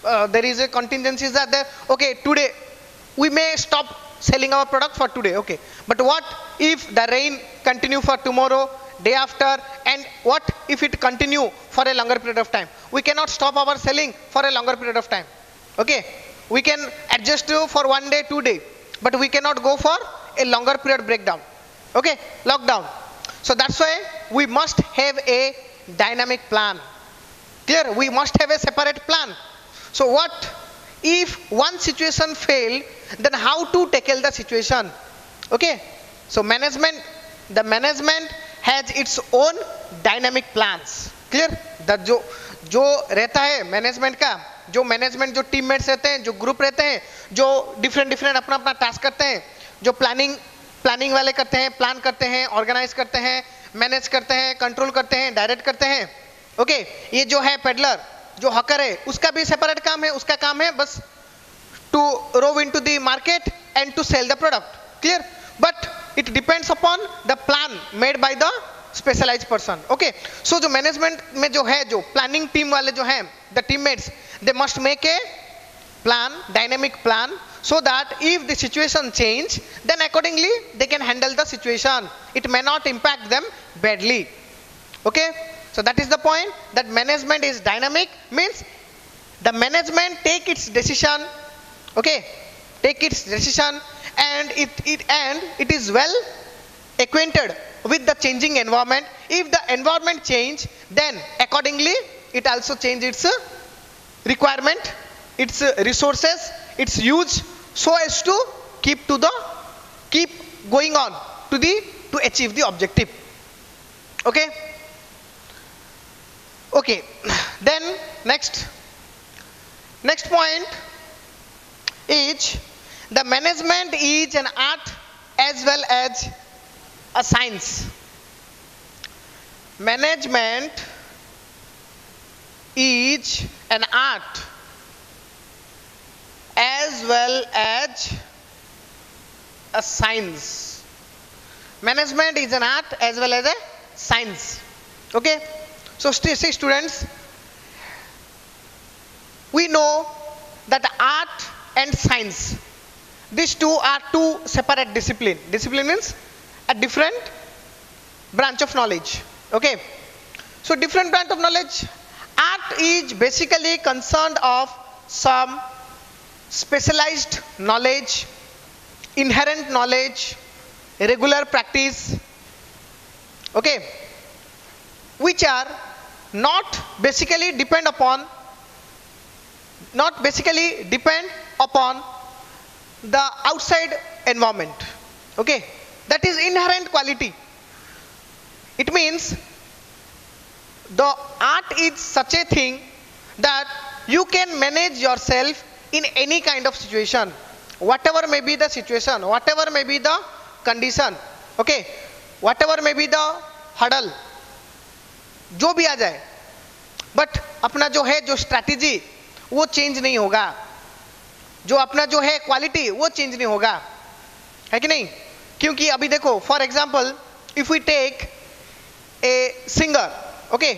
[SPEAKER 1] uh, there is a contingencies that there okay today we may stop selling our product for today okay but what if the rain continue for tomorrow day after and what if it continue for a longer period of time we cannot stop our selling for a longer period of time okay we can adjust for one day two day but we cannot go for a longer period breakdown okay lockdown so that's why we must have a dynamic plan clear we must have a separate plan so what if one situation fail then how to tackle the situation okay so management the management has its own dynamic plans clear the जो जो रहता है management का जो management जो teammates रहते हैं जो ग्रुप रहते हैं जो डिफरेंट डिफरेंट अपना अपना टास्क करते हैं जो प्लानिंग प्लानिंग वाले करते हैं प्लान करते हैं ऑर्गेनाइज करते हैं मैनेज करते हैं कंट्रोल करते हैं डायरेक्ट करते हैं ओके okay, ये जो है पेडलर जो हकर है उसका भी सेपरेट काम है उसका काम है बस टू रोव इन टू दार्केट market and to sell the product clear but it depends upon the plan made by the specialized person. so the management management में जो the planning team, टीम वाले जो हैं the teammates they must make a so that if the situation change then accordingly they can handle the situation it may not impact them badly okay so that is the point that management is dynamic means the management take its decision okay take its decision and it, it, and it is well acquainted with the changing environment. If the environment change, then accordingly it also change its uh, requirement, its uh, resources, its use, so as to keep to the keep going on to the to achieve the objective. Okay. Okay. Then next next point is the management is an art as well as a science. Management is an art as well as a science. Management is an art as well as a science. Okay? So, see students, we know that art and science these two are two separate discipline. Discipline means a different branch of knowledge. Okay. So different branch of knowledge. Art is basically concerned of some specialized knowledge, inherent knowledge, regular practice. Okay. Which are not basically depend upon not basically depend upon the outside environment okay that is inherent quality it means the art is such a thing that you can manage yourself in any kind of situation whatever may be the situation whatever may be the condition okay whatever may be the hurdle जो भी आ जाए but अपना जो है जो strategy वो change नहीं होगा जो अपना जो है क्वालिटी वो चेंज नहीं होगा है कि नहीं क्योंकि अभी देखो for example if you take a singer okay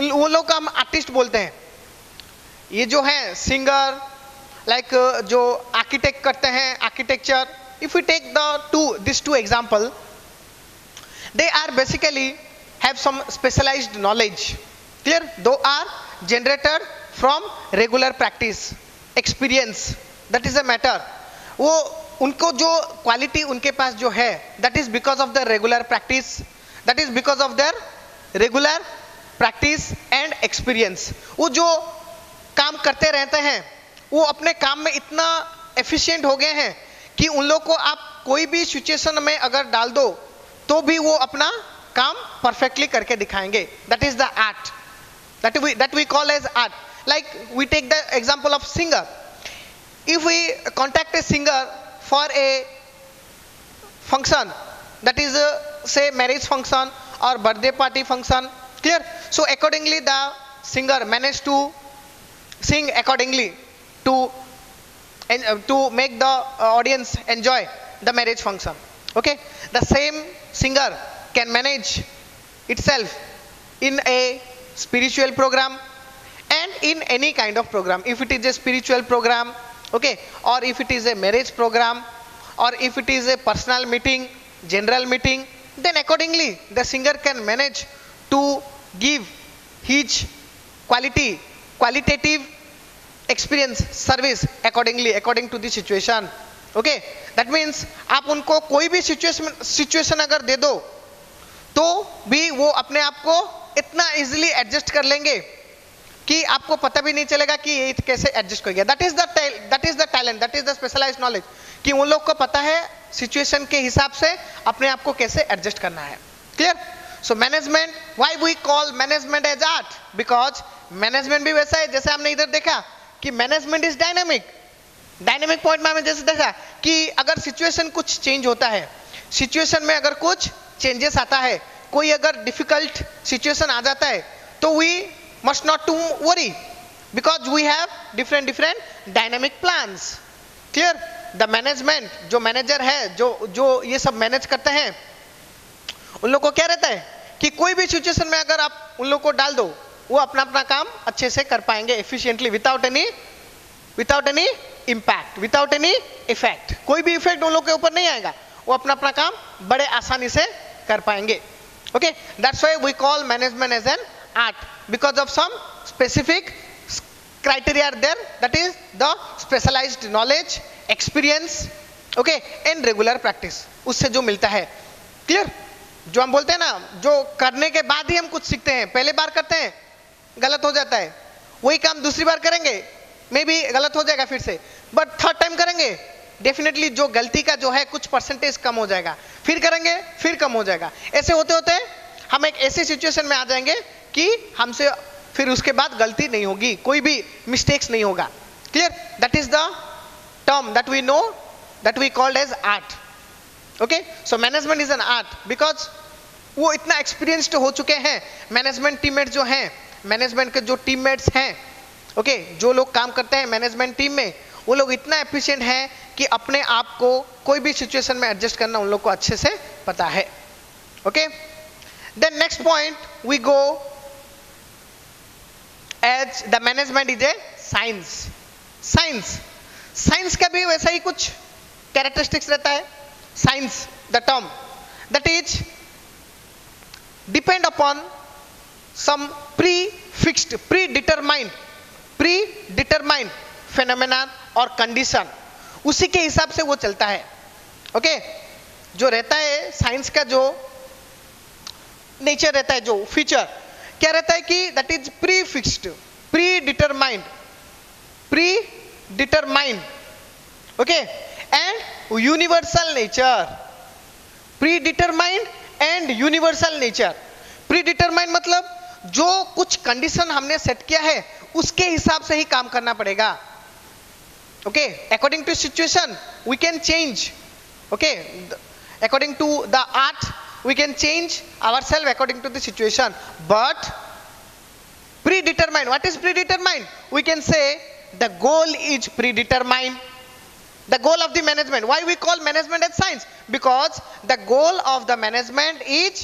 [SPEAKER 1] वो लोग का हम आर्टिस्ट बोलते हैं ये जो है सिंगर लाइक like, जो आर्किटेक्ट करते हैं architecture if you take the two this two example they are basically have some specialised knowledge clear though are generated from regular practice experience that is a matter वो उनको जो quality उनके पास जो है that is because of the regular practice that is because of their regular practice and experience वो जो काम करते रहते हैं वो अपने काम में इतना एफिशिएंट हो गए हैं कि उन लोग को आप कोई भी सिचुएशन में अगर डाल दो तो भी वो अपना काम परफेक्टली करके दिखाएंगे that is the art that we that we call as art like we take the example of singer if we contact a singer for a function that is a, uh, say marriage function or birthday party function clear so accordingly the singer managed to sing accordingly to and uh, to make the uh, audience enjoy the marriage function okay the same singer can manage itself in a spiritual program and in any kind of program if it is a spiritual program okay और if it is a marriage programme और if it is a personal meeting general meeting then accordingly the singer can manage to give his quality qualitative experience service accordingly according to situation okay that means आप उनको कोई भी situation situation अगर दे दो तो भी वो अपने आप को इतना इजिली एडजस्ट कर लेंगे कि आपको पता भी नहीं चलेगा कि ये कैसे एडजस्ट हो गया that is the that is the talent that is the specialise knowledge कि उन लोग को पता है सिचुएशन के हिसाब से अपने आप को कैसे एडजस्ट करना है clear so management why we call management as art because management भी वैसा है जैसे हमने इधर देखा कि management is dynamic dynamic point में हमने जैसे देखा कि अगर सिचुएशन कुछ चेंज होता है सिचुएशन में अगर कुछ चेंजेस आता है कोई अगर डिफिकल्ट सिचुएशन आ जाता है तो we must not to worry because we have different different dynamic plans clear the management जो manager है जो जो ये सब manage करते हैं उन लोग को क्या रहता है कि कोई भी सिचुएशन में अगर आप उन लोग को डाल दो वो अपना अपना काम अच्छे से कर पाएंगे efficiently without any without any impact without any effect कोई भी इफेक्ट उन लोग के ऊपर नहीं आएगा वो अपना अपना काम बड़े आसानी से कर पाएंगे okay that's why we call management as an at because of some specific criteria are there that is the specialized knowledge experience okay and regular practice उससे जो मिलता है clear जो हम बोलते हैं ना जो करने के बाद ही हम कुछ सीखते हैं पहले बार करते हैं गलत हो जाता है वही काम दूसरी बार करेंगे मे भी गलत हो जाएगा फिर से बट थर्ड टाइम करेंगे डेफिनेटली जो गलती का जो है कुछ परसेंटेज कम हो जाएगा फिर करेंगे फिर कम हो जाएगा ऐसे होते होते हम एक ऐसी सिचुएशन में आ जाएंगे कि हमसे फिर उसके बाद गलती नहीं होगी कोई भी मिस्टेक्स नहीं होगा clear that is the term that we know that we called as art okay so management is an art because वो इतना एक्सपीरियंस्ड हो चुके हैं मैनेजमेंट टीममेट जो हैं मैनेजमेंट के जो टीममेट्स हैं ओके जो लोग काम करते हैं मैनेजमेंट टीम में वो लोग इतना एफिशिएंट हैं कि अपने आप को कोई भी सिचुएशन में एडजस्ट करना उन लोग को अच्छे से पता है okay then next point we go as the management is a science science science का भी वैसा ही कुछ कैरेक्टरिस्टिक्स रहता है science the term upon some prefixed predetermined predetermined phenomenon और कंडीशन उसी के हिसाब से वो चलता है ओके okay? जो रहता है साइंस का जो नेचर रहता है जो फ्यूचर क्या रहता है कि that is prefixed predetermined predetermined okay and universal nature predetermined and universal nature predetermined मतलब जो कुछ कंडीशन हमने सेट किया है उसके हिसाब से ही काम करना पड़ेगा okay according to situation we can change okay according to the art we can change ourselves according to the situation but predetermined what is predetermined we can say the goal is predetermined the goal of the management why we call management as science because the goal of the management is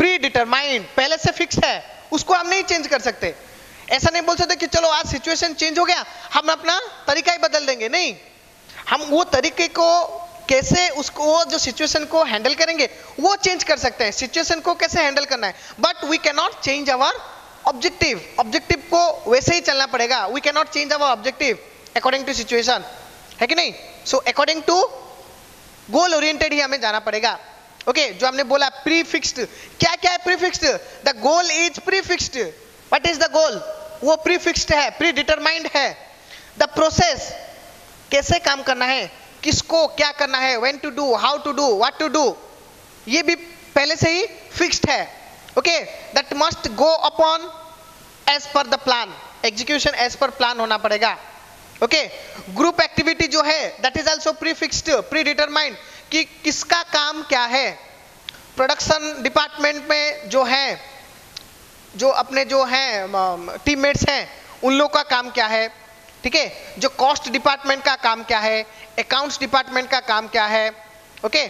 [SPEAKER 1] predetermined pehle se fix hai usko hum nahi change kar sakte aisa nahi bol sakte ki chalo aaj situation change ho gaya hum apna tarika hi badal denge nahi hum wo tarike ko कैसे उसको वो जो situation को handle करेंगे वो change कर सकते हैं सिचुएशन को कैसे हैंडल करना है but we can not change our objective objective को वैसे ही चलना पड़ेगा we can not change our objective according to situation है कि नहीं so according to goal oriented ही हमें जाना पड़ेगा ओके okay, जो हमने बोला प्रीफिक्स्ड क्या क्या है prefixed the goal is prefixed what is the goal वो प्रीफिक्स्ड है प्री डिटरमाइंड है द प्रोसेस कैसे काम करना है किसको क्या करना है when to do how to do what to do ये भी पहले से ही फिक्स्ड है okay that must go upon as per the plan execution as per plan होना पड़ेगा ओके ग्रुप एक्टिविटी जो है that is also prefixed predetermined कि किसका काम क्या है प्रोडक्शन डिपार्टमेंट में जो है जो अपने जो हैं टीममेट्स हैं उन लोगों का काम क्या है ठीक है जो कॉस्ट डिपार्टमेंट का काम क्या है अकाउंट्स डिपार्टमेंट का काम क्या है okay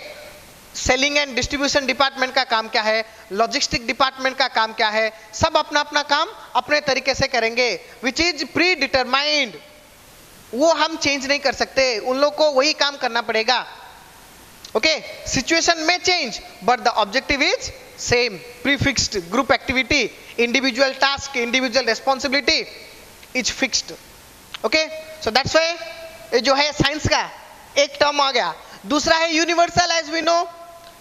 [SPEAKER 1] selling and distribution department का काम क्या है लॉजिस्टिक डिपार्टमेंट का काम क्या है सब अपना अपना काम अपने तरीके से करेंगे विच इज प्री डिटरमाइंड वो हम चेंज नहीं कर सकते उन लोग को वही काम करना पड़ेगा ओके सिचुएशन में change but the objective is same prefixed group activity individual task individual responsibility is fixed okay so that's way जो है साइंस का एक टर्म आ गया दूसरा है universal as we know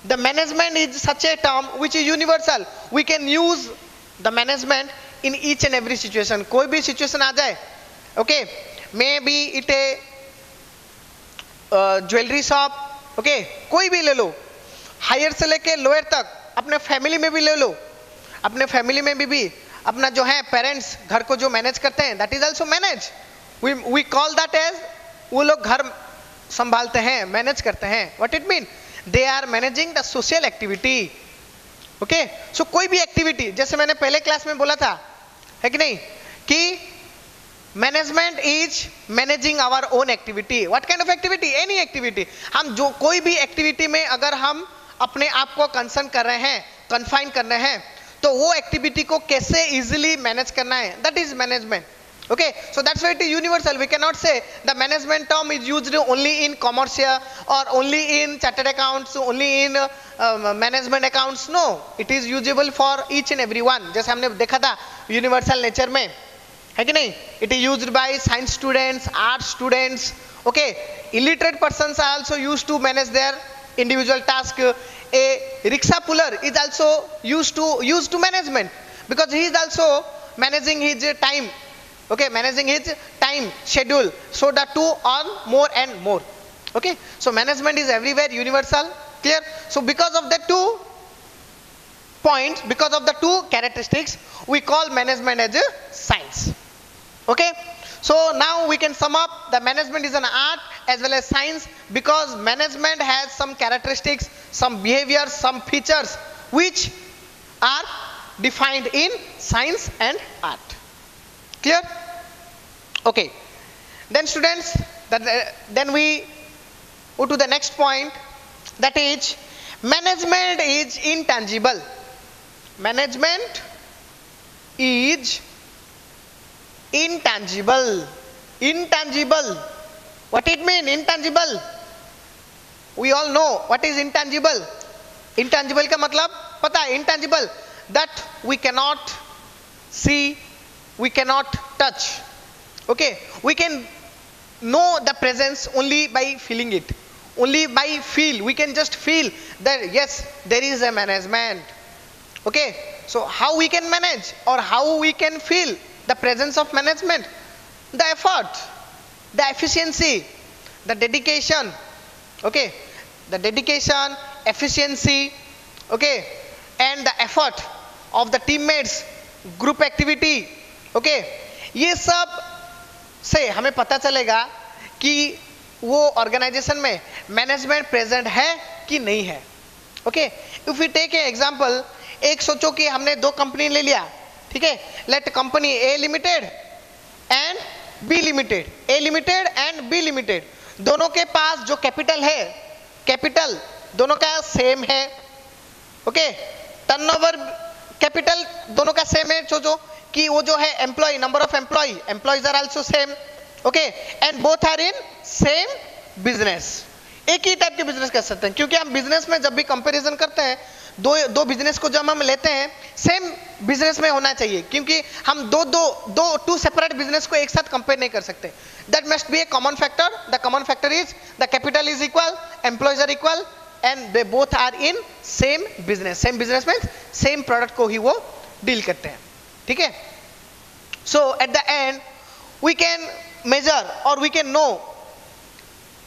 [SPEAKER 1] the management is such a term which is universal we can use the management in each and every situation कोई भी सिचुएशन आ जाए okay may be it a jewellery shop okay कोई भी ले लो higher से लेके lower तक अपने फैमिली में भी ले लो अपने फैमिली में भी, भी अपना जो है पेरेंट्स घर को जो मैनेज करते हैं that is also manage we we call that as वो लोग घर संभालते हैं मैनेज करते हैं what it mean they are managing the social activity okay so कोई भी एक्टिविटी जैसे मैंने पहले क्लास में बोला था है कि नहीं कि management is managing our own activity what kind of activity any activity हम जो कोई भी एक्टिविटी में अगर हम अपने आप को कंसर्न कर रहे हैं कन्फाइन कर रहे हैं तो वो एक्टिविटी को कैसे इजिली मैनेज करना है that is management Okay, so that's why it is universal. We cannot say the management term is used only in commercial or only in chartered accounts, only in uh, management accounts. No, it is usable for each and every one. jaise humne dekha tha universal nature mein hai ki nahi it is used by science students art students okay illiterate persons are also used to manage their individual task a rickshaw puller is also used to used to management because he is also managing his time okay managing his time schedule so the two are more and more okay so management is everywhere universal clear so because of the two points because of the two characteristics we call management as a science okay so now we can sum up the management is an art as well as science because management has some characteristics some behaviors some features which are defined in science and art clear Okay. Then students, uh, then we go to the next point that is management is intangible. Management is intangible. Intangible. What it mean intangible? We all know what is intangible. Intangible का मतलब पता intangible that we cannot see, we cannot touch okay we can know the presence only by feeling it only by feel we can just feel that yes there is a management okay so how we can manage or how we can feel the presence of management the effort the efficiency the dedication okay the dedication efficiency okay and the effort of the teammates group activity. Okay, ये सब से हमें पता चलेगा कि वो organisation में management present है कि नहीं है okay if you take a example एक सोचो कि हमने दो कंपनी ले लिया ठीक है let company A limited and B limited A limited and B limited दोनों के पास जो कैपिटल है कैपिटल दोनों का सेम है ओके टर्नओवर कैपिटल दोनों का सेम है जो जो कि वो जो है employ number of employ employees are also same okay and both are in same business एक ही टाइप के बिजनेस कर सकते हैं क्योंकि हम बिजनेस में जब भी कंपैरिजन करते हैं दो दो बिजनेस को जब हम लेते हैं सेम बिजनेस में होना चाहिए क्योंकि हम दो दो दो टू सेपरेट बिजनेस को एक साथ कंपेयर नहीं कर सकते that must be a common factor the common factor is the capital is equal employees are equal And they both are in same business, same business में same product को ही वो deal करते हैं ठीक है So at the end, we can measure or we can know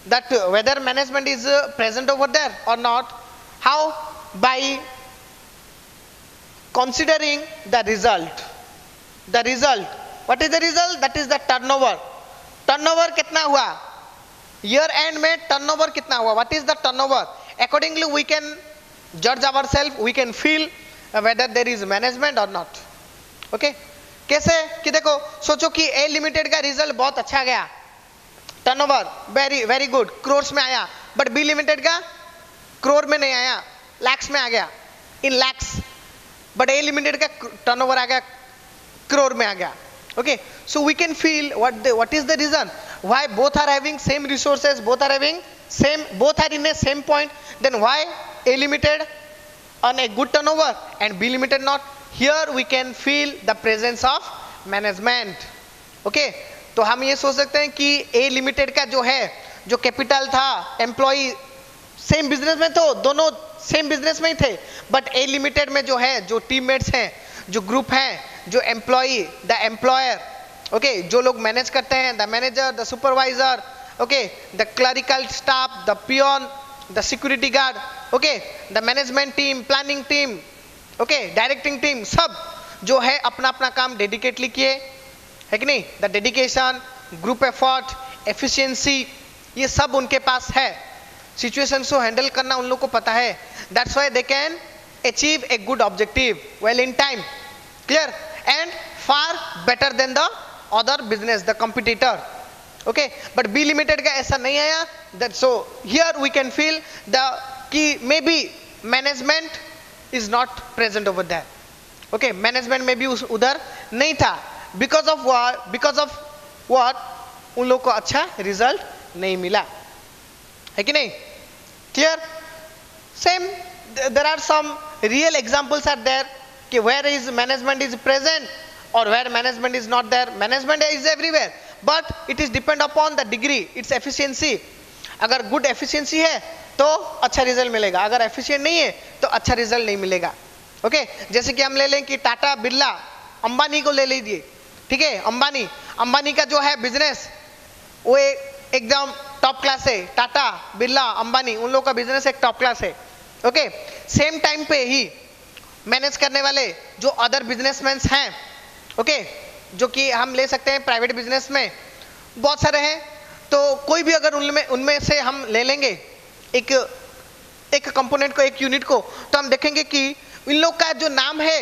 [SPEAKER 1] that whether management is uh, present over there or not how by considering the result the result what is the result that is the turnover turnover kitna hua year end mein turnover kitna hua what is the turnover accordingly we can judge ourselves we can feel whether there is management or not okay कैसे कि देखो सोचो कि A limited का result बहुत अच्छा गया turnover very very good crores में आया बट बी लिमिटेड का क्रोर में नहीं आया लैक्स में आ गया in lakhs but A limited का टर्नओवर आ गया क्रोर में आ गया okay so we can feel what the what is the reason why both are having same resources both are having same both are in a same point then why a limited on a good turnover and b limited not here we can feel the presence of management okay तो हम ये सोच सकते हैं कि A limited का जो है जो कैपिटल था एम्प्लॉय सेम बिजनेस में तो दोनों सेम बिजनेस में ही थे बट ए लिमिटेड में जो है जो टीममेट्स हैं जो ग्रुप हैं जो employ the employer okay okay, जो लोग मैनेज करते हैं the manager the supervisor okay the clerical staff the peon the security guard okay the management team planning team okay directing team सब जो है अपना अपना काम डेडिकेटली किए है कि नहीं the dedication group effort efficiency ये सब उनके पास है सिचुएशन को हैंडल करना उन लोग को पता है that's why they can achieve a good objective well in time clear and far better than the other business the competitor okay but B limited का ऐसा नहीं आया that so here we can feel the कि may be management is not present over that okay management में भी उस उधर नहीं था because of because of what उन लोग को अच्छा रिजल्ट नहीं मिला है कि नहीं clear same there are some real examples are there कि where is management is present or where management is not there management is everywhere but it is depend upon the degree its efficiency अगर good efficiency है तो अच्छा result मिलेगा अगर efficient नहीं है तो अच्छा रिजल्ट नहीं मिलेगा ओके okay? जैसे कि हम ले लें कि टाटा बिरला अंबानी को ले लीजिए ठीक है अंबानी अंबानी का जो है बिजनेस वो एकदम टॉप क्लास है टाटा बिरला अंबानी उन लोग का बिजनेस एक टॉप क्लास है ओके सेम टाइम पे ही मैनेज करने वाले जो अदर बिजनेसमैन हैं ओके जो कि हम ले सकते हैं प्राइवेट बिजनेस में बहुत सारे हैं तो कोई भी अगर उनमें उनमें से हम ले लेंगे एक एक कंपोनेंट को एक यूनिट को तो हम देखेंगे कि इन लोग का जो नाम है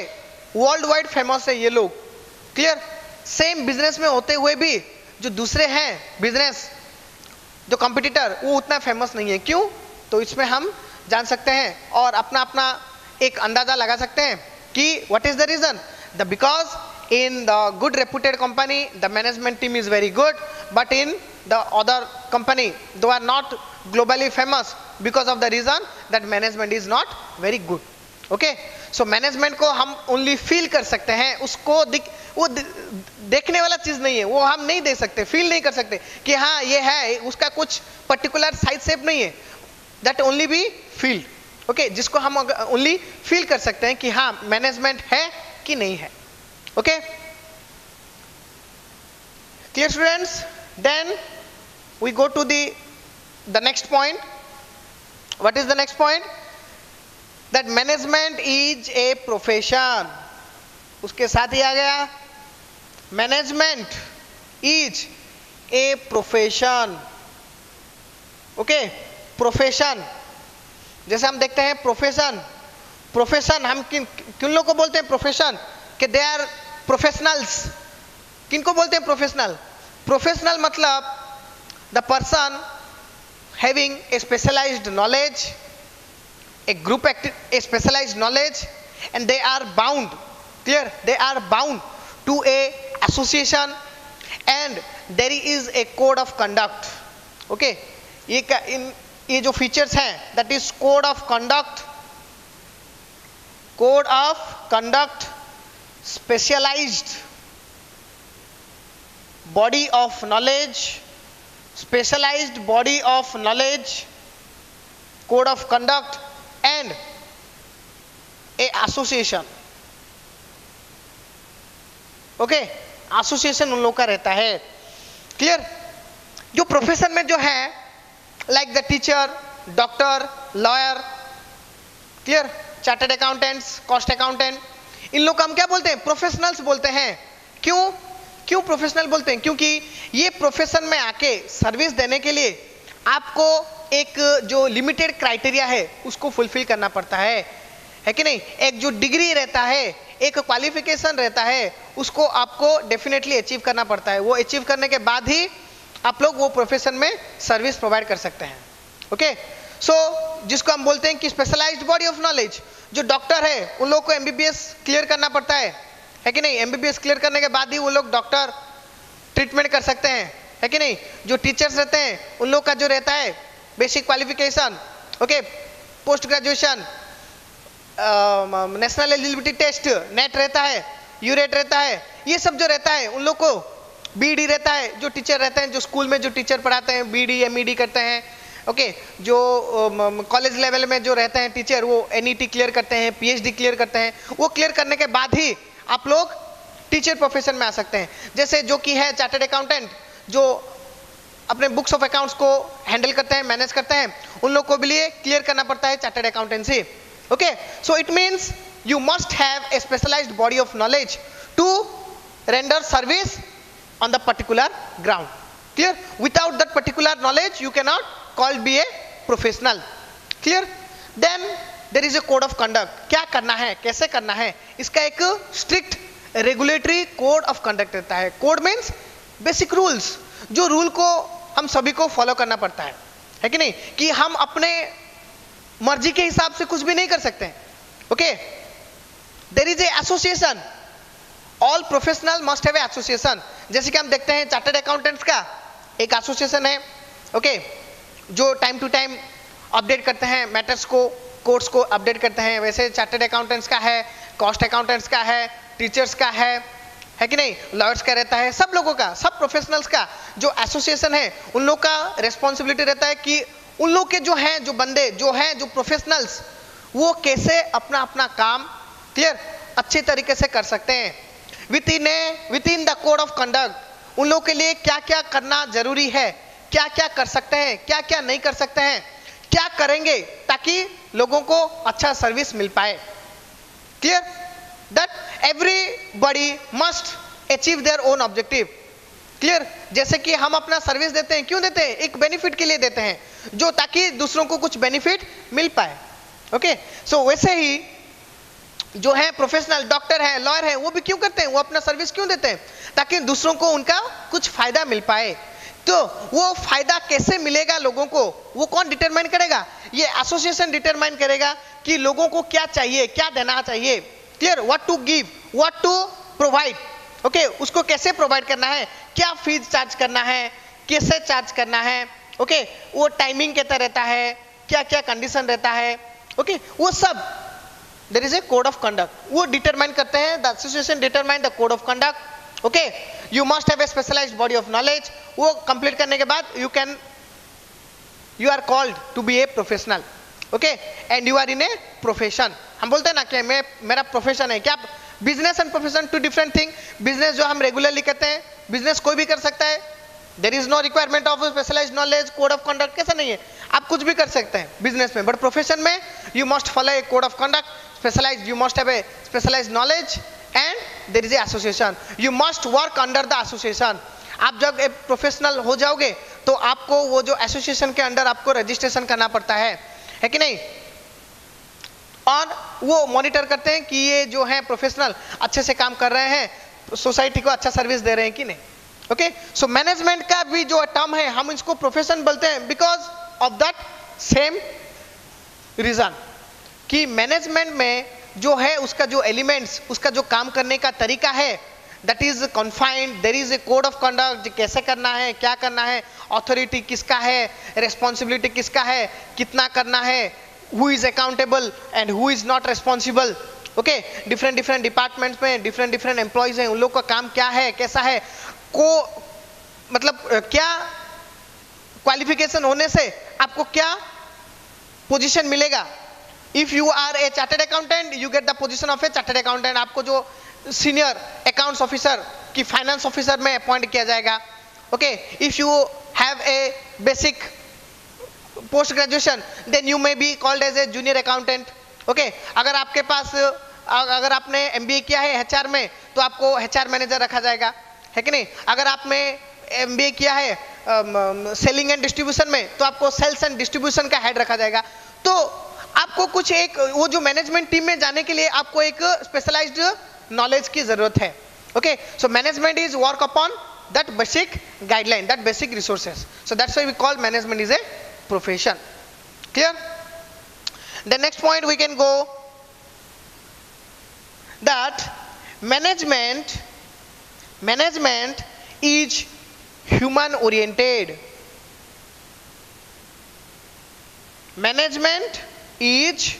[SPEAKER 1] वर्ल्ड वाइड फेमस है ये लोग क्लियर सेम बिजनेस में होते हुए भी जो दूसरे हैं बिजनेस जो कंपटीटर वो उतना फेमस नहीं है क्यों तो इसमें हम जान सकते हैं और अपना अपना एक अंदाज़ा लगा सकते हैं कि what is the reason the because in the good reputed company, the management team is very good, but in the other company, they are not globally famous because of the reason that management is not very good. Okay? so, management ko hum only feel kar sakte hain usko dik वो दि, देखने वाला चीज़ नहीं है वो हम नहीं दे सकते फील नहीं कर सकते कि हाँ ये है उसका कुछ पर्टिकुलर साइज शेप नहीं है that only B field okay जिसको हम ओनली फील कर सकते हैं कि हाँ मैनेजमेंट है कि नहीं है okay clear students then we go to the the next point what is the next point that management is a profession उसके साथ ही आ गया management is a profession okay profession जैसे हम देखते हैं प्रोफेशन प्रोफेशन हम किन किन लोग को बोलते हैं प्रोफेशन कि दे आर प्रोफेशनल्स किनको बोलते हैं प्रोफेशनल प्रोफेशनल मतलब the person having a specialise knowledge a group active a specialise knowledge and they are bound clear they are bound to a association and there is a code of conduct okay ये इन ये जो features हैं that is code of conduct code of conduct specialized body of knowledge specialized body of knowledge code of conduct and a association okay okay, association उन लोग का रहता है क्लियर जो प्रोफेशन में जो है like the teacher doctor lawyer clear chartered accountants cost accountant इन लोग को हम क्या बोलते हैं प्रोफेशनल्स बोलते हैं क्यों क्यों प्रोफेशनल बोलते हैं क्योंकि ये प्रोफेशन में आके सर्विस देने के लिए आपको एक जो लिमिटेड क्राइटेरिया है उसको फुलफिल करना पड़ता है है कि नहीं एक जो डिग्री रहता है एक क्वालिफिकेशन रहता है उसको आपको डेफिनेटली अचीव करना पड़ता है वो अचीव करने के बाद ही आप लोग वो प्रोफेशन में सर्विस प्रोवाइड कर सकते हैं ओके okay? सो so, जिसको हम बोलते हैं कि स्पेशलाइज्ड बॉडी ऑफ नॉलेज जो डॉक्टर है उन लोग को एमबीबीएस क्लियर करना पड़ता है है कि नहीं एमबीबीएस क्लियर करने के बाद ही वो लोग डॉक्टर ट्रीटमेंट कर सकते हैं है कि नहीं जो टीचर्स रहते हैं उन लोग का जो रहता है basic qualification okay post graduation national eligibility test NET रहता है यूरेट रहता है ये सब जो रहता है उन लोग को बीडी रहता है जो टीचर रहते हैं जो स्कूल में जो टीचर पढ़ाते हैं बीडी एमईडी e करते हैं ओके okay, जो कॉलेज um, लेवल um, में जो रहते हैं टीचर वो एन क्लियर करते हैं पीएचडी क्लियर करते हैं वो क्लियर करने के बाद ही आप लोग टीचर प्रोफेशन में आ सकते हैं जैसे जो कि है चार्टर्ड अकाउंटेंट जो अपने बुक्स ऑफ अकाउंट्स को हैंडल करते हैं मैनेज करते हैं उन लोग को भी लिए क्लियर करना पड़ता है chartered accountancy okay so it means you must have a specialise body of knowledge to render service on the particular ground clear without that particular knowledge you cannot called be a professional clear then there is a code of conduct क्या करना है कैसे करना है इसका एक strict regulatory code of conduct रहता है code means basic rules जो rule को हम सभी को follow करना पड़ता है है कि नहीं कि हम अपने मर्जी के हिसाब से कुछ भी नहीं कर सकते okay there is association all professional must have association जैसे कि हम देखते हैं चार्टर्ड अकाउंटेंट्स का एक एसोसिएशन है ओके okay? जो टाइम टू टाइम अपडेट करते हैं मैटर्स को कोर्स को अपडेट करते हैं वैसे चार्टर्ड अकाउंटेंट्स का है कॉस्ट अकाउंटेंट्स का है टीचर्स का है है कि नहीं लॉयर्स का रहता है सब लोगों का सब प्रोफेशनल्स का जो एसोसिएशन है उन लोग का रिस्पॉन्सिबिलिटी रहता है कि उन लोग के जो हैं जो बंदे जो हैं जो प्रोफेशनल्स वो कैसे अपना अपना काम क्लियर अच्छे तरीके से कर सकते हैं within a within the code of conduct उन लोगों के लिए क्या क्या करना जरूरी है क्या क्या कर सकते हैं क्या क्या नहीं कर सकते हैं क्या करेंगे ताकि लोगों को अच्छा सर्विस मिल पाए clear that body must achieve their own objective clear जैसे कि हम अपना सर्विस देते हैं क्यों देते हैं एक बेनिफिट के लिए देते हैं जो ताकि दूसरों को कुछ बेनिफिट मिल पाए ओके सो वैसे ही जो है प्रोफेशनल डॉक्टर है लॉयर है वो भी क्यों करते हैं वो अपना सर्विस क्यों देते हैं ताकि दूसरों को उनका कुछ फायदा मिल पाए तो वो फायदा कैसे मिलेगा लोगों को वो कौन डिटरमाइन करेगा ये एसोसिएशन डिटरमाइन करेगा कि लोगों को क्या चाहिए क्या देना चाहिए clear what to give what to provide okay उसको कैसे प्रोवाइड करना है क्या फीस चार्ज करना है कैसे चार्ज करना है ओके okay, वो टाइमिंग कैसा रहता है क्या क्या कंडीशन रहता है ओके okay, वो सब there is a code of conduct वो डिटरमाइन करते हैं the association determine the code of conduct okay you must have a specialised body of knowledge वो कंप्लीट करने के बाद you can you are called to be a professional okay and you are in a profession हम बोलते हैं ना कि मैं मेरा प्रोफेशन है क्या business and profession two different thing business जो हम रेगुलरली करते हैं बिजनेस कोई भी कर सकता है there is no requirement of specialise knowledge code of conduct कैसा नहीं है आप कुछ भी कर सकते हैं बिजनेस में बट प्रोफेशन में you must follow a code of conduct specialise you must have a specialise knowledge and there is association you must work under the association आप जब एक प्रोफेशनल हो जाओगे तो आपको वो जो एसोसिएशन के अंडर आपको रजिस्ट्रेशन करना पड़ता है है कि नहीं और वो मॉनिटर करते हैं कि ये जो है प्रोफेशनल अच्छे से काम कर रहे हैं सोसाइटी को अच्छा सर्विस दे रहे हैं कि नहीं ओके सो मैनेजमेंट का भी जो टर्म है हम इसको प्रोफेशन बोलते हैं because of that same reason कि मैनेजमेंट में जो है उसका जो एलिमेंट्स उसका जो काम करने का तरीका है that is confined there is a code of conduct कैसे करना है क्या करना है ऑथोरिटी किसका है रेस्पॉन्सिबिलिटी किसका है कितना करना है who is accountable and who is not responsible okay different different departments में डिफरेंट डिफरेंट एम्प्लॉयज हैं उन लोग का काम क्या है कैसा है को मतलब क्या क्वालिफिकेशन होने से आपको क्या पोजिशन मिलेगा if you are a chartered accountant you get the position of a chartered accountant आपको जो सीनियर अकाउंट्स ऑफिसर की फाइनेंस ऑफिसर में अपॉइंट किया जाएगा okay if you have a basic post graduation then you may be called as a junior accountant okay अगर आपके पास अगर आपने एम किया है एच में तो आपको एच मैनेजर रखा जाएगा है कि नहीं अगर आपने एम किया है सेलिंग एंड डिस्ट्रीब्यूशन में तो आपको सेल्स एंड डिस्ट्रीब्यूशन का हेड रखा जाएगा तो आपको कुछ एक वो जो मैनेजमेंट टीम में जाने के लिए आपको एक स्पेशलाइज्ड नॉलेज की जरूरत है okay so management is work upon that basic guideline that basic resources so that's we call management is a profession clear the next point we can go that management management is human oriented management is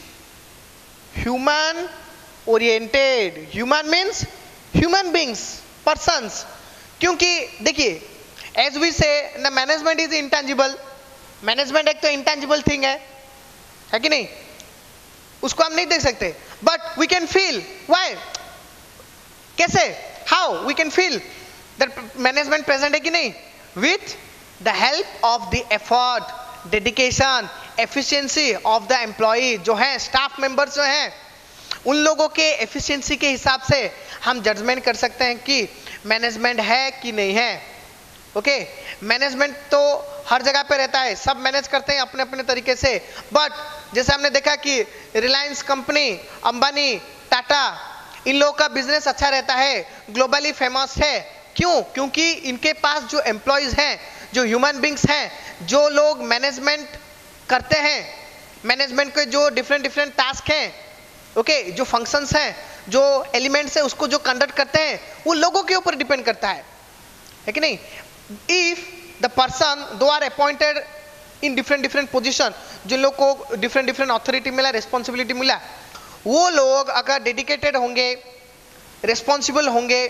[SPEAKER 1] human oriented human means human beings persons क्योंकि देखिए as we say the management is intangible management एक तो intangible thing है है कि नहीं उसको हम नहीं देख सकते but we can feel why कैसे how we can feel that management present है कि नहीं with the help of the effort dedication efficiency of the employee जो है स्टाफ मेंबर्स जो हैं उन लोगों के एफिशिएंसी के हिसाब से हम जजमेंट कर सकते हैं कि मैनेजमेंट है कि नहीं है ओके okay? मैनेजमेंट तो हर जगह पे रहता है सब मैनेज करते हैं अपने अपने तरीके से बट जैसे हमने देखा कि रिलायंस कंपनी अंबानी टाटा इन लोगों का बिजनेस अच्छा रहता है ग्लोबली फेमस है क्यों क्योंकि इनके पास जो एम्प्लॉयज़ हैं जो ह्यूमन बींग्स हैं जो लोग मैनेजमेंट करते हैं मैनेजमेंट के जो डिफरेंट डिफरेंट टास्क हैं ओके okay, जो फंक्शंस हैं जो एलिमेंट्स हैं उसको जो कंडक्ट करते हैं वो लोगों के ऊपर डिपेंड करता है है कि नहीं if the person do are appointed in different different position जिन लोग को डिफरेंट डिफरेंट अथॉरिटी मिला रिस्पॉन्सिबिलिटी मिला वो लोग अगर डेडिकेटेड होंगे रिस्पॉन्सिबल होंगे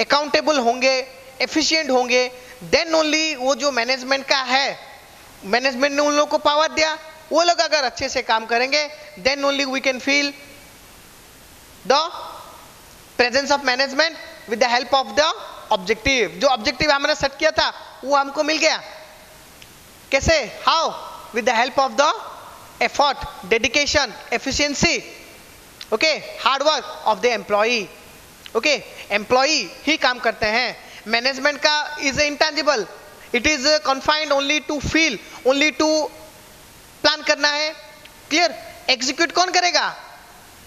[SPEAKER 1] अकाउंटेबल होंगे एफिशियंट होंगे देन ओनली वो जो मैनेजमेंट का है मैनेजमेंट ने उन लोगों को पावर दिया वो लोग अगर अच्छे से काम करेंगे then only we can feel the presence of management with the help of the objective जो ऑब्जेक्टिव हमने सेट किया था वो हमको मिल गया कैसे how with the help of the effort dedication efficiency okay hard work of the employee okay employee ही काम करते हैं मैनेजमेंट का is a intangible it is confined only to feel only to plan करना है क्लियर एग्जीक्यूट कौन करेगा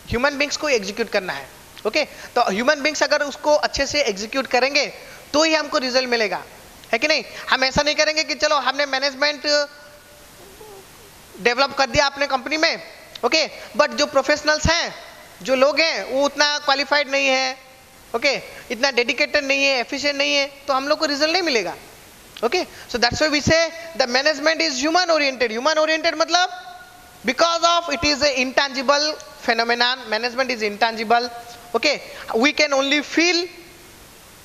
[SPEAKER 1] human beings को एग्जीक्यूट करना है ओके okay? तो ह्यूमन बींग्स अगर उसको अच्छे से एग्जीक्यूट करेंगे तो ही हमको रिजल्ट मिलेगा है कि नहीं हम ऐसा नहीं करेंगे कि चलो हमने मैनेजमेंट डेवलप uh, कर दिया अपने कंपनी में ओके okay? बट जो प्रोफेशनल्स हैं जो लोग हैं वो उतना क्वालिफाइड नहीं है ओके okay? इतना डेडिकेटेड नहीं है एफिशिएंट नहीं है तो हम लोग को रिजल्ट नहीं मिलेगा okay so that's why we say the management is human oriented human oriented matlab because of it is a intangible phenomenon management is intangible okay we can only feel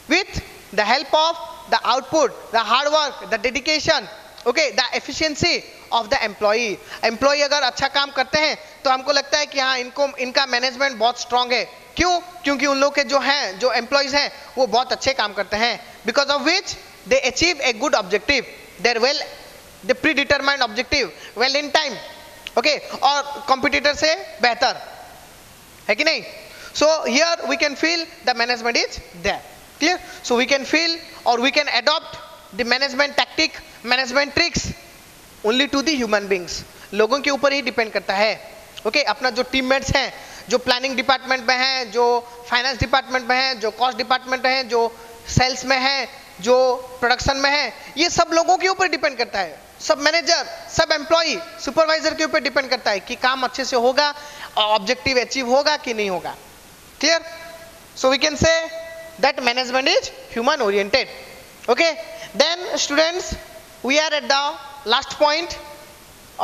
[SPEAKER 1] with the help of the output the hard work the dedication okay the efficiency of the employee employee agar acha kaam karte hain to humko lagta hai ki ha inko inka management bahut strong hai क्यों क्योंकि उन लोग के जो हैं जो employees हैं वो बहुत अच्छे काम करते हैं because of which they achieve a good objective their well the predetermined objective well in time okay or competitor say better hai ki nahi so here we can feel the management is there clear so we can feel or we can adopt the management tactic management tricks only to the human beings logon ke upar hi depend karta hai okay okay, अपना जो teammates हैं जो planning department में हैं जो finance department में हैं जो कॉस्ट डिपार्टमेंट में हैं जो सेल्स में हैं जो प्रोडक्शन में है ये सब लोगों के ऊपर डिपेंड करता है सब मैनेजर सब एम्प्लॉ सुपरवाइजर के ऊपर डिपेंड करता है कि काम अच्छे से होगा ऑब्जेक्टिव अचीव होगा कि नहीं होगा clear so we can say that management is human oriented okay then students are at the last point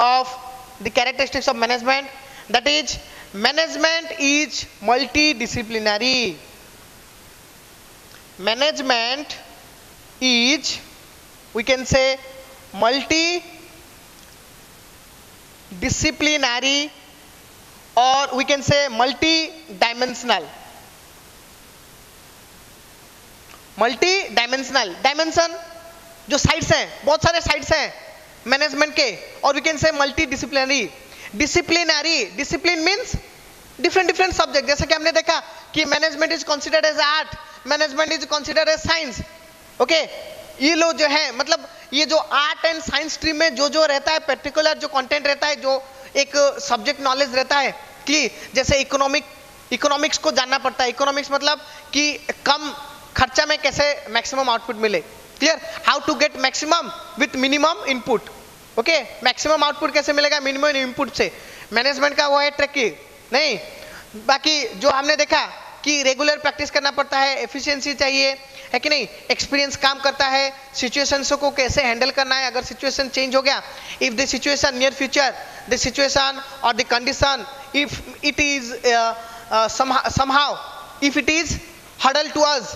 [SPEAKER 1] of the characteristics of management management is management is multi disciplinary management is we can say multi disciplinary or we can say multi-dimensional multi dimensional dimension जो sides हैं बहुत सारे sides हैं management के और we can say multi disciplinary disciplinary discipline means different different subject जैसे कि हमने देखा कि management is considered as art management is considered as science okay ये लोग जो है मतलब ये जो आर्ट एंड साइंस स्ट्रीम में जो जो रहता है पर्टिकुलर जो कंटेंट रहता है जो एक सब्जेक्ट uh, नॉलेज रहता है कि जैसे इकोनॉमिक इकोनॉमिक्स को जानना पड़ता है इकोनॉमिक्स मतलब कि कम खर्चा में कैसे मैक्सिमम आउटपुट मिले clear how to get maximum with minimum input okay maximum output कैसे मिलेगा मिनिमम इनपुट से मैनेजमेंट का वो है ट्रेकिंग नहीं बाकी जो हमने देखा कि रेगुलर प्रैक्टिस करना पड़ता है एफिशिएंसी चाहिए है कि नहीं एक्सपीरियंस काम करता है सिचुएशंस को कैसे हैंडल करना है अगर सिचुएशन चेंज हो गया if the situation near future the situation और the condition if it is somehow if it is hurdle to us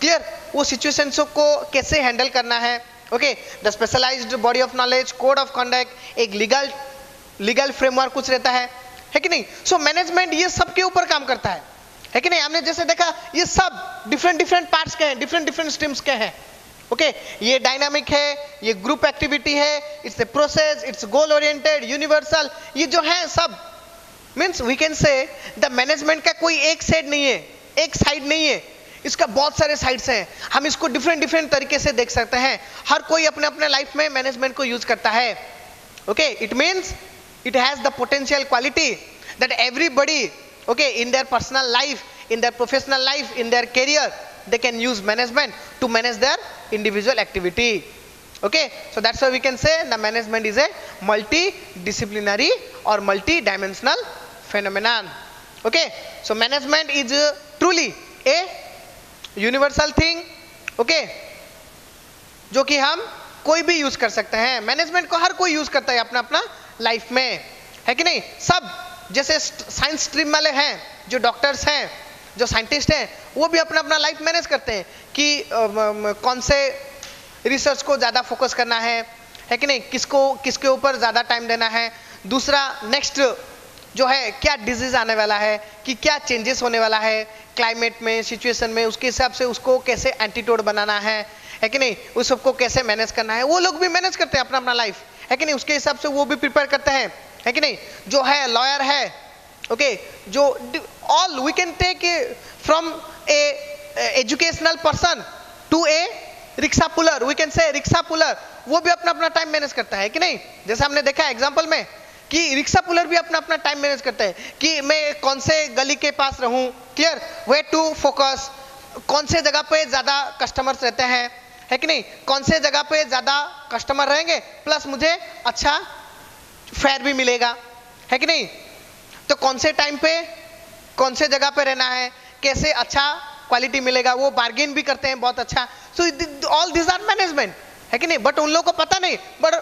[SPEAKER 1] clear वो सिचुएशंस को कैसे हैंडल करना है okay the specialise body of knowledge code of conduct एक legal legal framework कुछ रहता है है कि नहीं सो so, मैनेजमेंट ये सब के ऊपर काम करता है है कि नहीं हमने जैसे देखा ये सब डिफरेंट डिफरेंट पार्ट्स के हैं डिफरेंट डिफरेंट स्ट्रीम्स के हैं ओके okay, ये डायनामिक है ये ग्रुप एक्टिविटी है it's a process it's goal oriented universal ये जो है सब means we can say the management का कोई एक साइड नहीं है एक साइड नहीं है इसका बहुत सारे साइड्स हैं हम इसको डिफरेंट डिफरेंट तरीके से देख सकते हैं हर कोई अपने अपने लाइफ में मैनेजमेंट को यूज करता है okay it means it has the potential quality that everybody okay in their personal life in their professional life in their career they can use management to manage their individual activity okay so that's why we can say the management is a multidisciplinary or multidimensional phenomenon okay so management is uh, truly a universal thing okay जो कि हम कोई भी use कर सकते हैं management को हर कोई यूज करता है अपना अपना लाइफ में है कि नहीं सब जैसे साइंस स्ट्रीम वाले हैं जो डॉक्टर्स हैं जो साइंटिस्ट हैं वो भी अपना अपना लाइफ मैनेज करते हैं कि कौन से रिसर्च को ज़्यादा फोकस करना है है कि नहीं किसको किसके ऊपर ज़्यादा टाइम देना है दूसरा नेक्स्ट जो है क्या डिजीज़ आने वाला है कि क्या चेंजेस होने वाला है क्लाइमेट में सिचुएशन में उसके हिसाब से उसको कैसे एंटीटोड बनाना है है कि नहीं उस सबको कैसे मैनेज करना है वो लोग भी मैनेज करते हैं अपना अपना लाइफ है कि नहीं उसके हिसाब से वो भी प्रिपेयर करते हैं है कि नहीं जो है लॉयर है ओके जो all we can take from a educational person to a rickshaw puller we can say rickshaw puller वो भी अपना अपना टाइम मैनेज करता है कि नहीं जैसे हमने देखा एग्जाम्पल में कि रिक्शा पुलर भी अपना अपना टाइम मैनेज करता है कि मैं कौन से गली के पास रहूं क्लियर वे टू फोकस कौन से जगह पे ज़्यादा कस्टमर्स रहते हैं है कि नहीं कौन से जगह पे ज़्यादा कस्टमर रहेंगे प्लस मुझे अच्छा फेयर भी मिलेगा है कि नहीं तो कौन से टाइम पे कौन से जगह पे रहना है कैसे अच्छा क्वालिटी मिलेगा वो बार्गेन भी करते हैं बहुत अच्छा so all this are management है कि नहीं बट उन लोगों को पता नहीं बट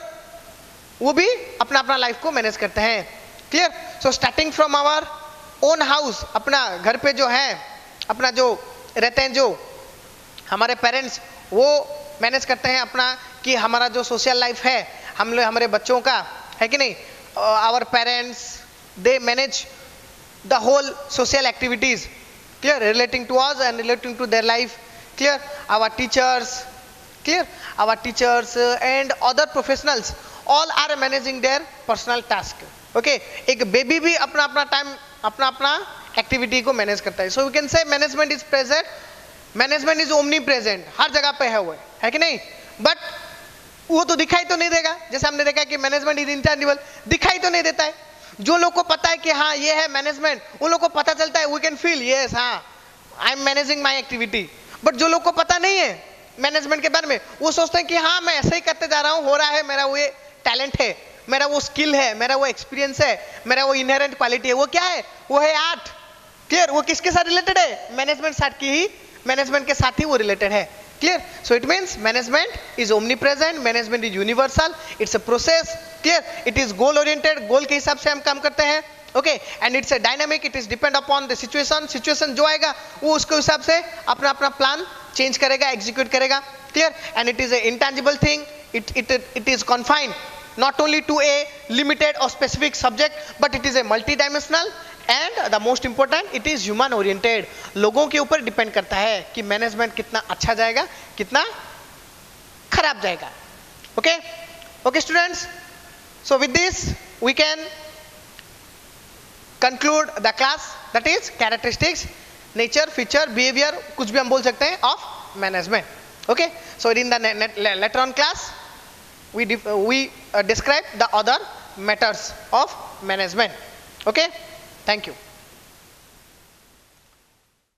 [SPEAKER 1] वो भी अपना अपना लाइफ को मैनेज करते हैं clear so starting from our own house अपना घर पे जो है अपना जो रहते हैं जो हमारे पेरेंट्स वो मैनेज करते हैं अपना कि हमारा जो सोशल लाइफ है हम लोग हमारे बच्चों का है कि नहीं our parents they manage the whole social activities clear relating to us and relating to their life clear our teachers clear our teachers and other professionals all are managing their personal task okay एक baby भी अपना अपना time अपना अपना activity को manage करता है so you can say management is present management is omnipresent हर जगह पे है वो है कि नहीं बट वो तो दिखाई तो नहीं देगा जैसे हमने देखा कि मैनेजमेंट इज इंटरनिबल दिखाई तो नहीं देता है जो लोग को पता है कि हाँ ये है मैनेजमेंट उन लोग को पता चलता है वी कैन फील ये हाँ I am managing my activity but जो लोग को पता नहीं है मैनेजमेंट के बारे में वो सोचते हैं कि हाँ मैं ऐसे ही करते जा रहा हूँ हो रहा है मेरा वो ये टैलेंट है मेरा वो स्किल है मेरा वो एक्सपीरियंस है मेरा वो इनहेरेंट क्वालिटी है वो क्या है वो है आर्ट क्लियर वो किसके साथ रिलेटेड है मैनेजमेंट साथ की ही मैनेजमेंट के साथ ही वो रिलेटेड है clear so it means management is omnipresent management is universal it's a process clear it is goal oriented goal ke hisab se hum kaam karte hain okay and it's a dynamic it is depend upon the situation situation जो आएगा वो उसके हिसाब से अपना अपना plan change करेगा execute करेगा clear and it is a intangible thing it it it is confined not only to a limited और specific subject but it is a multi dimensional and the most important it is human oriented लोगों के ऊपर depend करता है कि management कितना अच्छा जाएगा कितना खराब जाएगा okay okay students so with this we can conclude the class that is characteristics nature feature behaviour कुछ भी हम बोल सकते हैं of management okay so in the later on class we we uh, describe the other matters of management okay Thank you.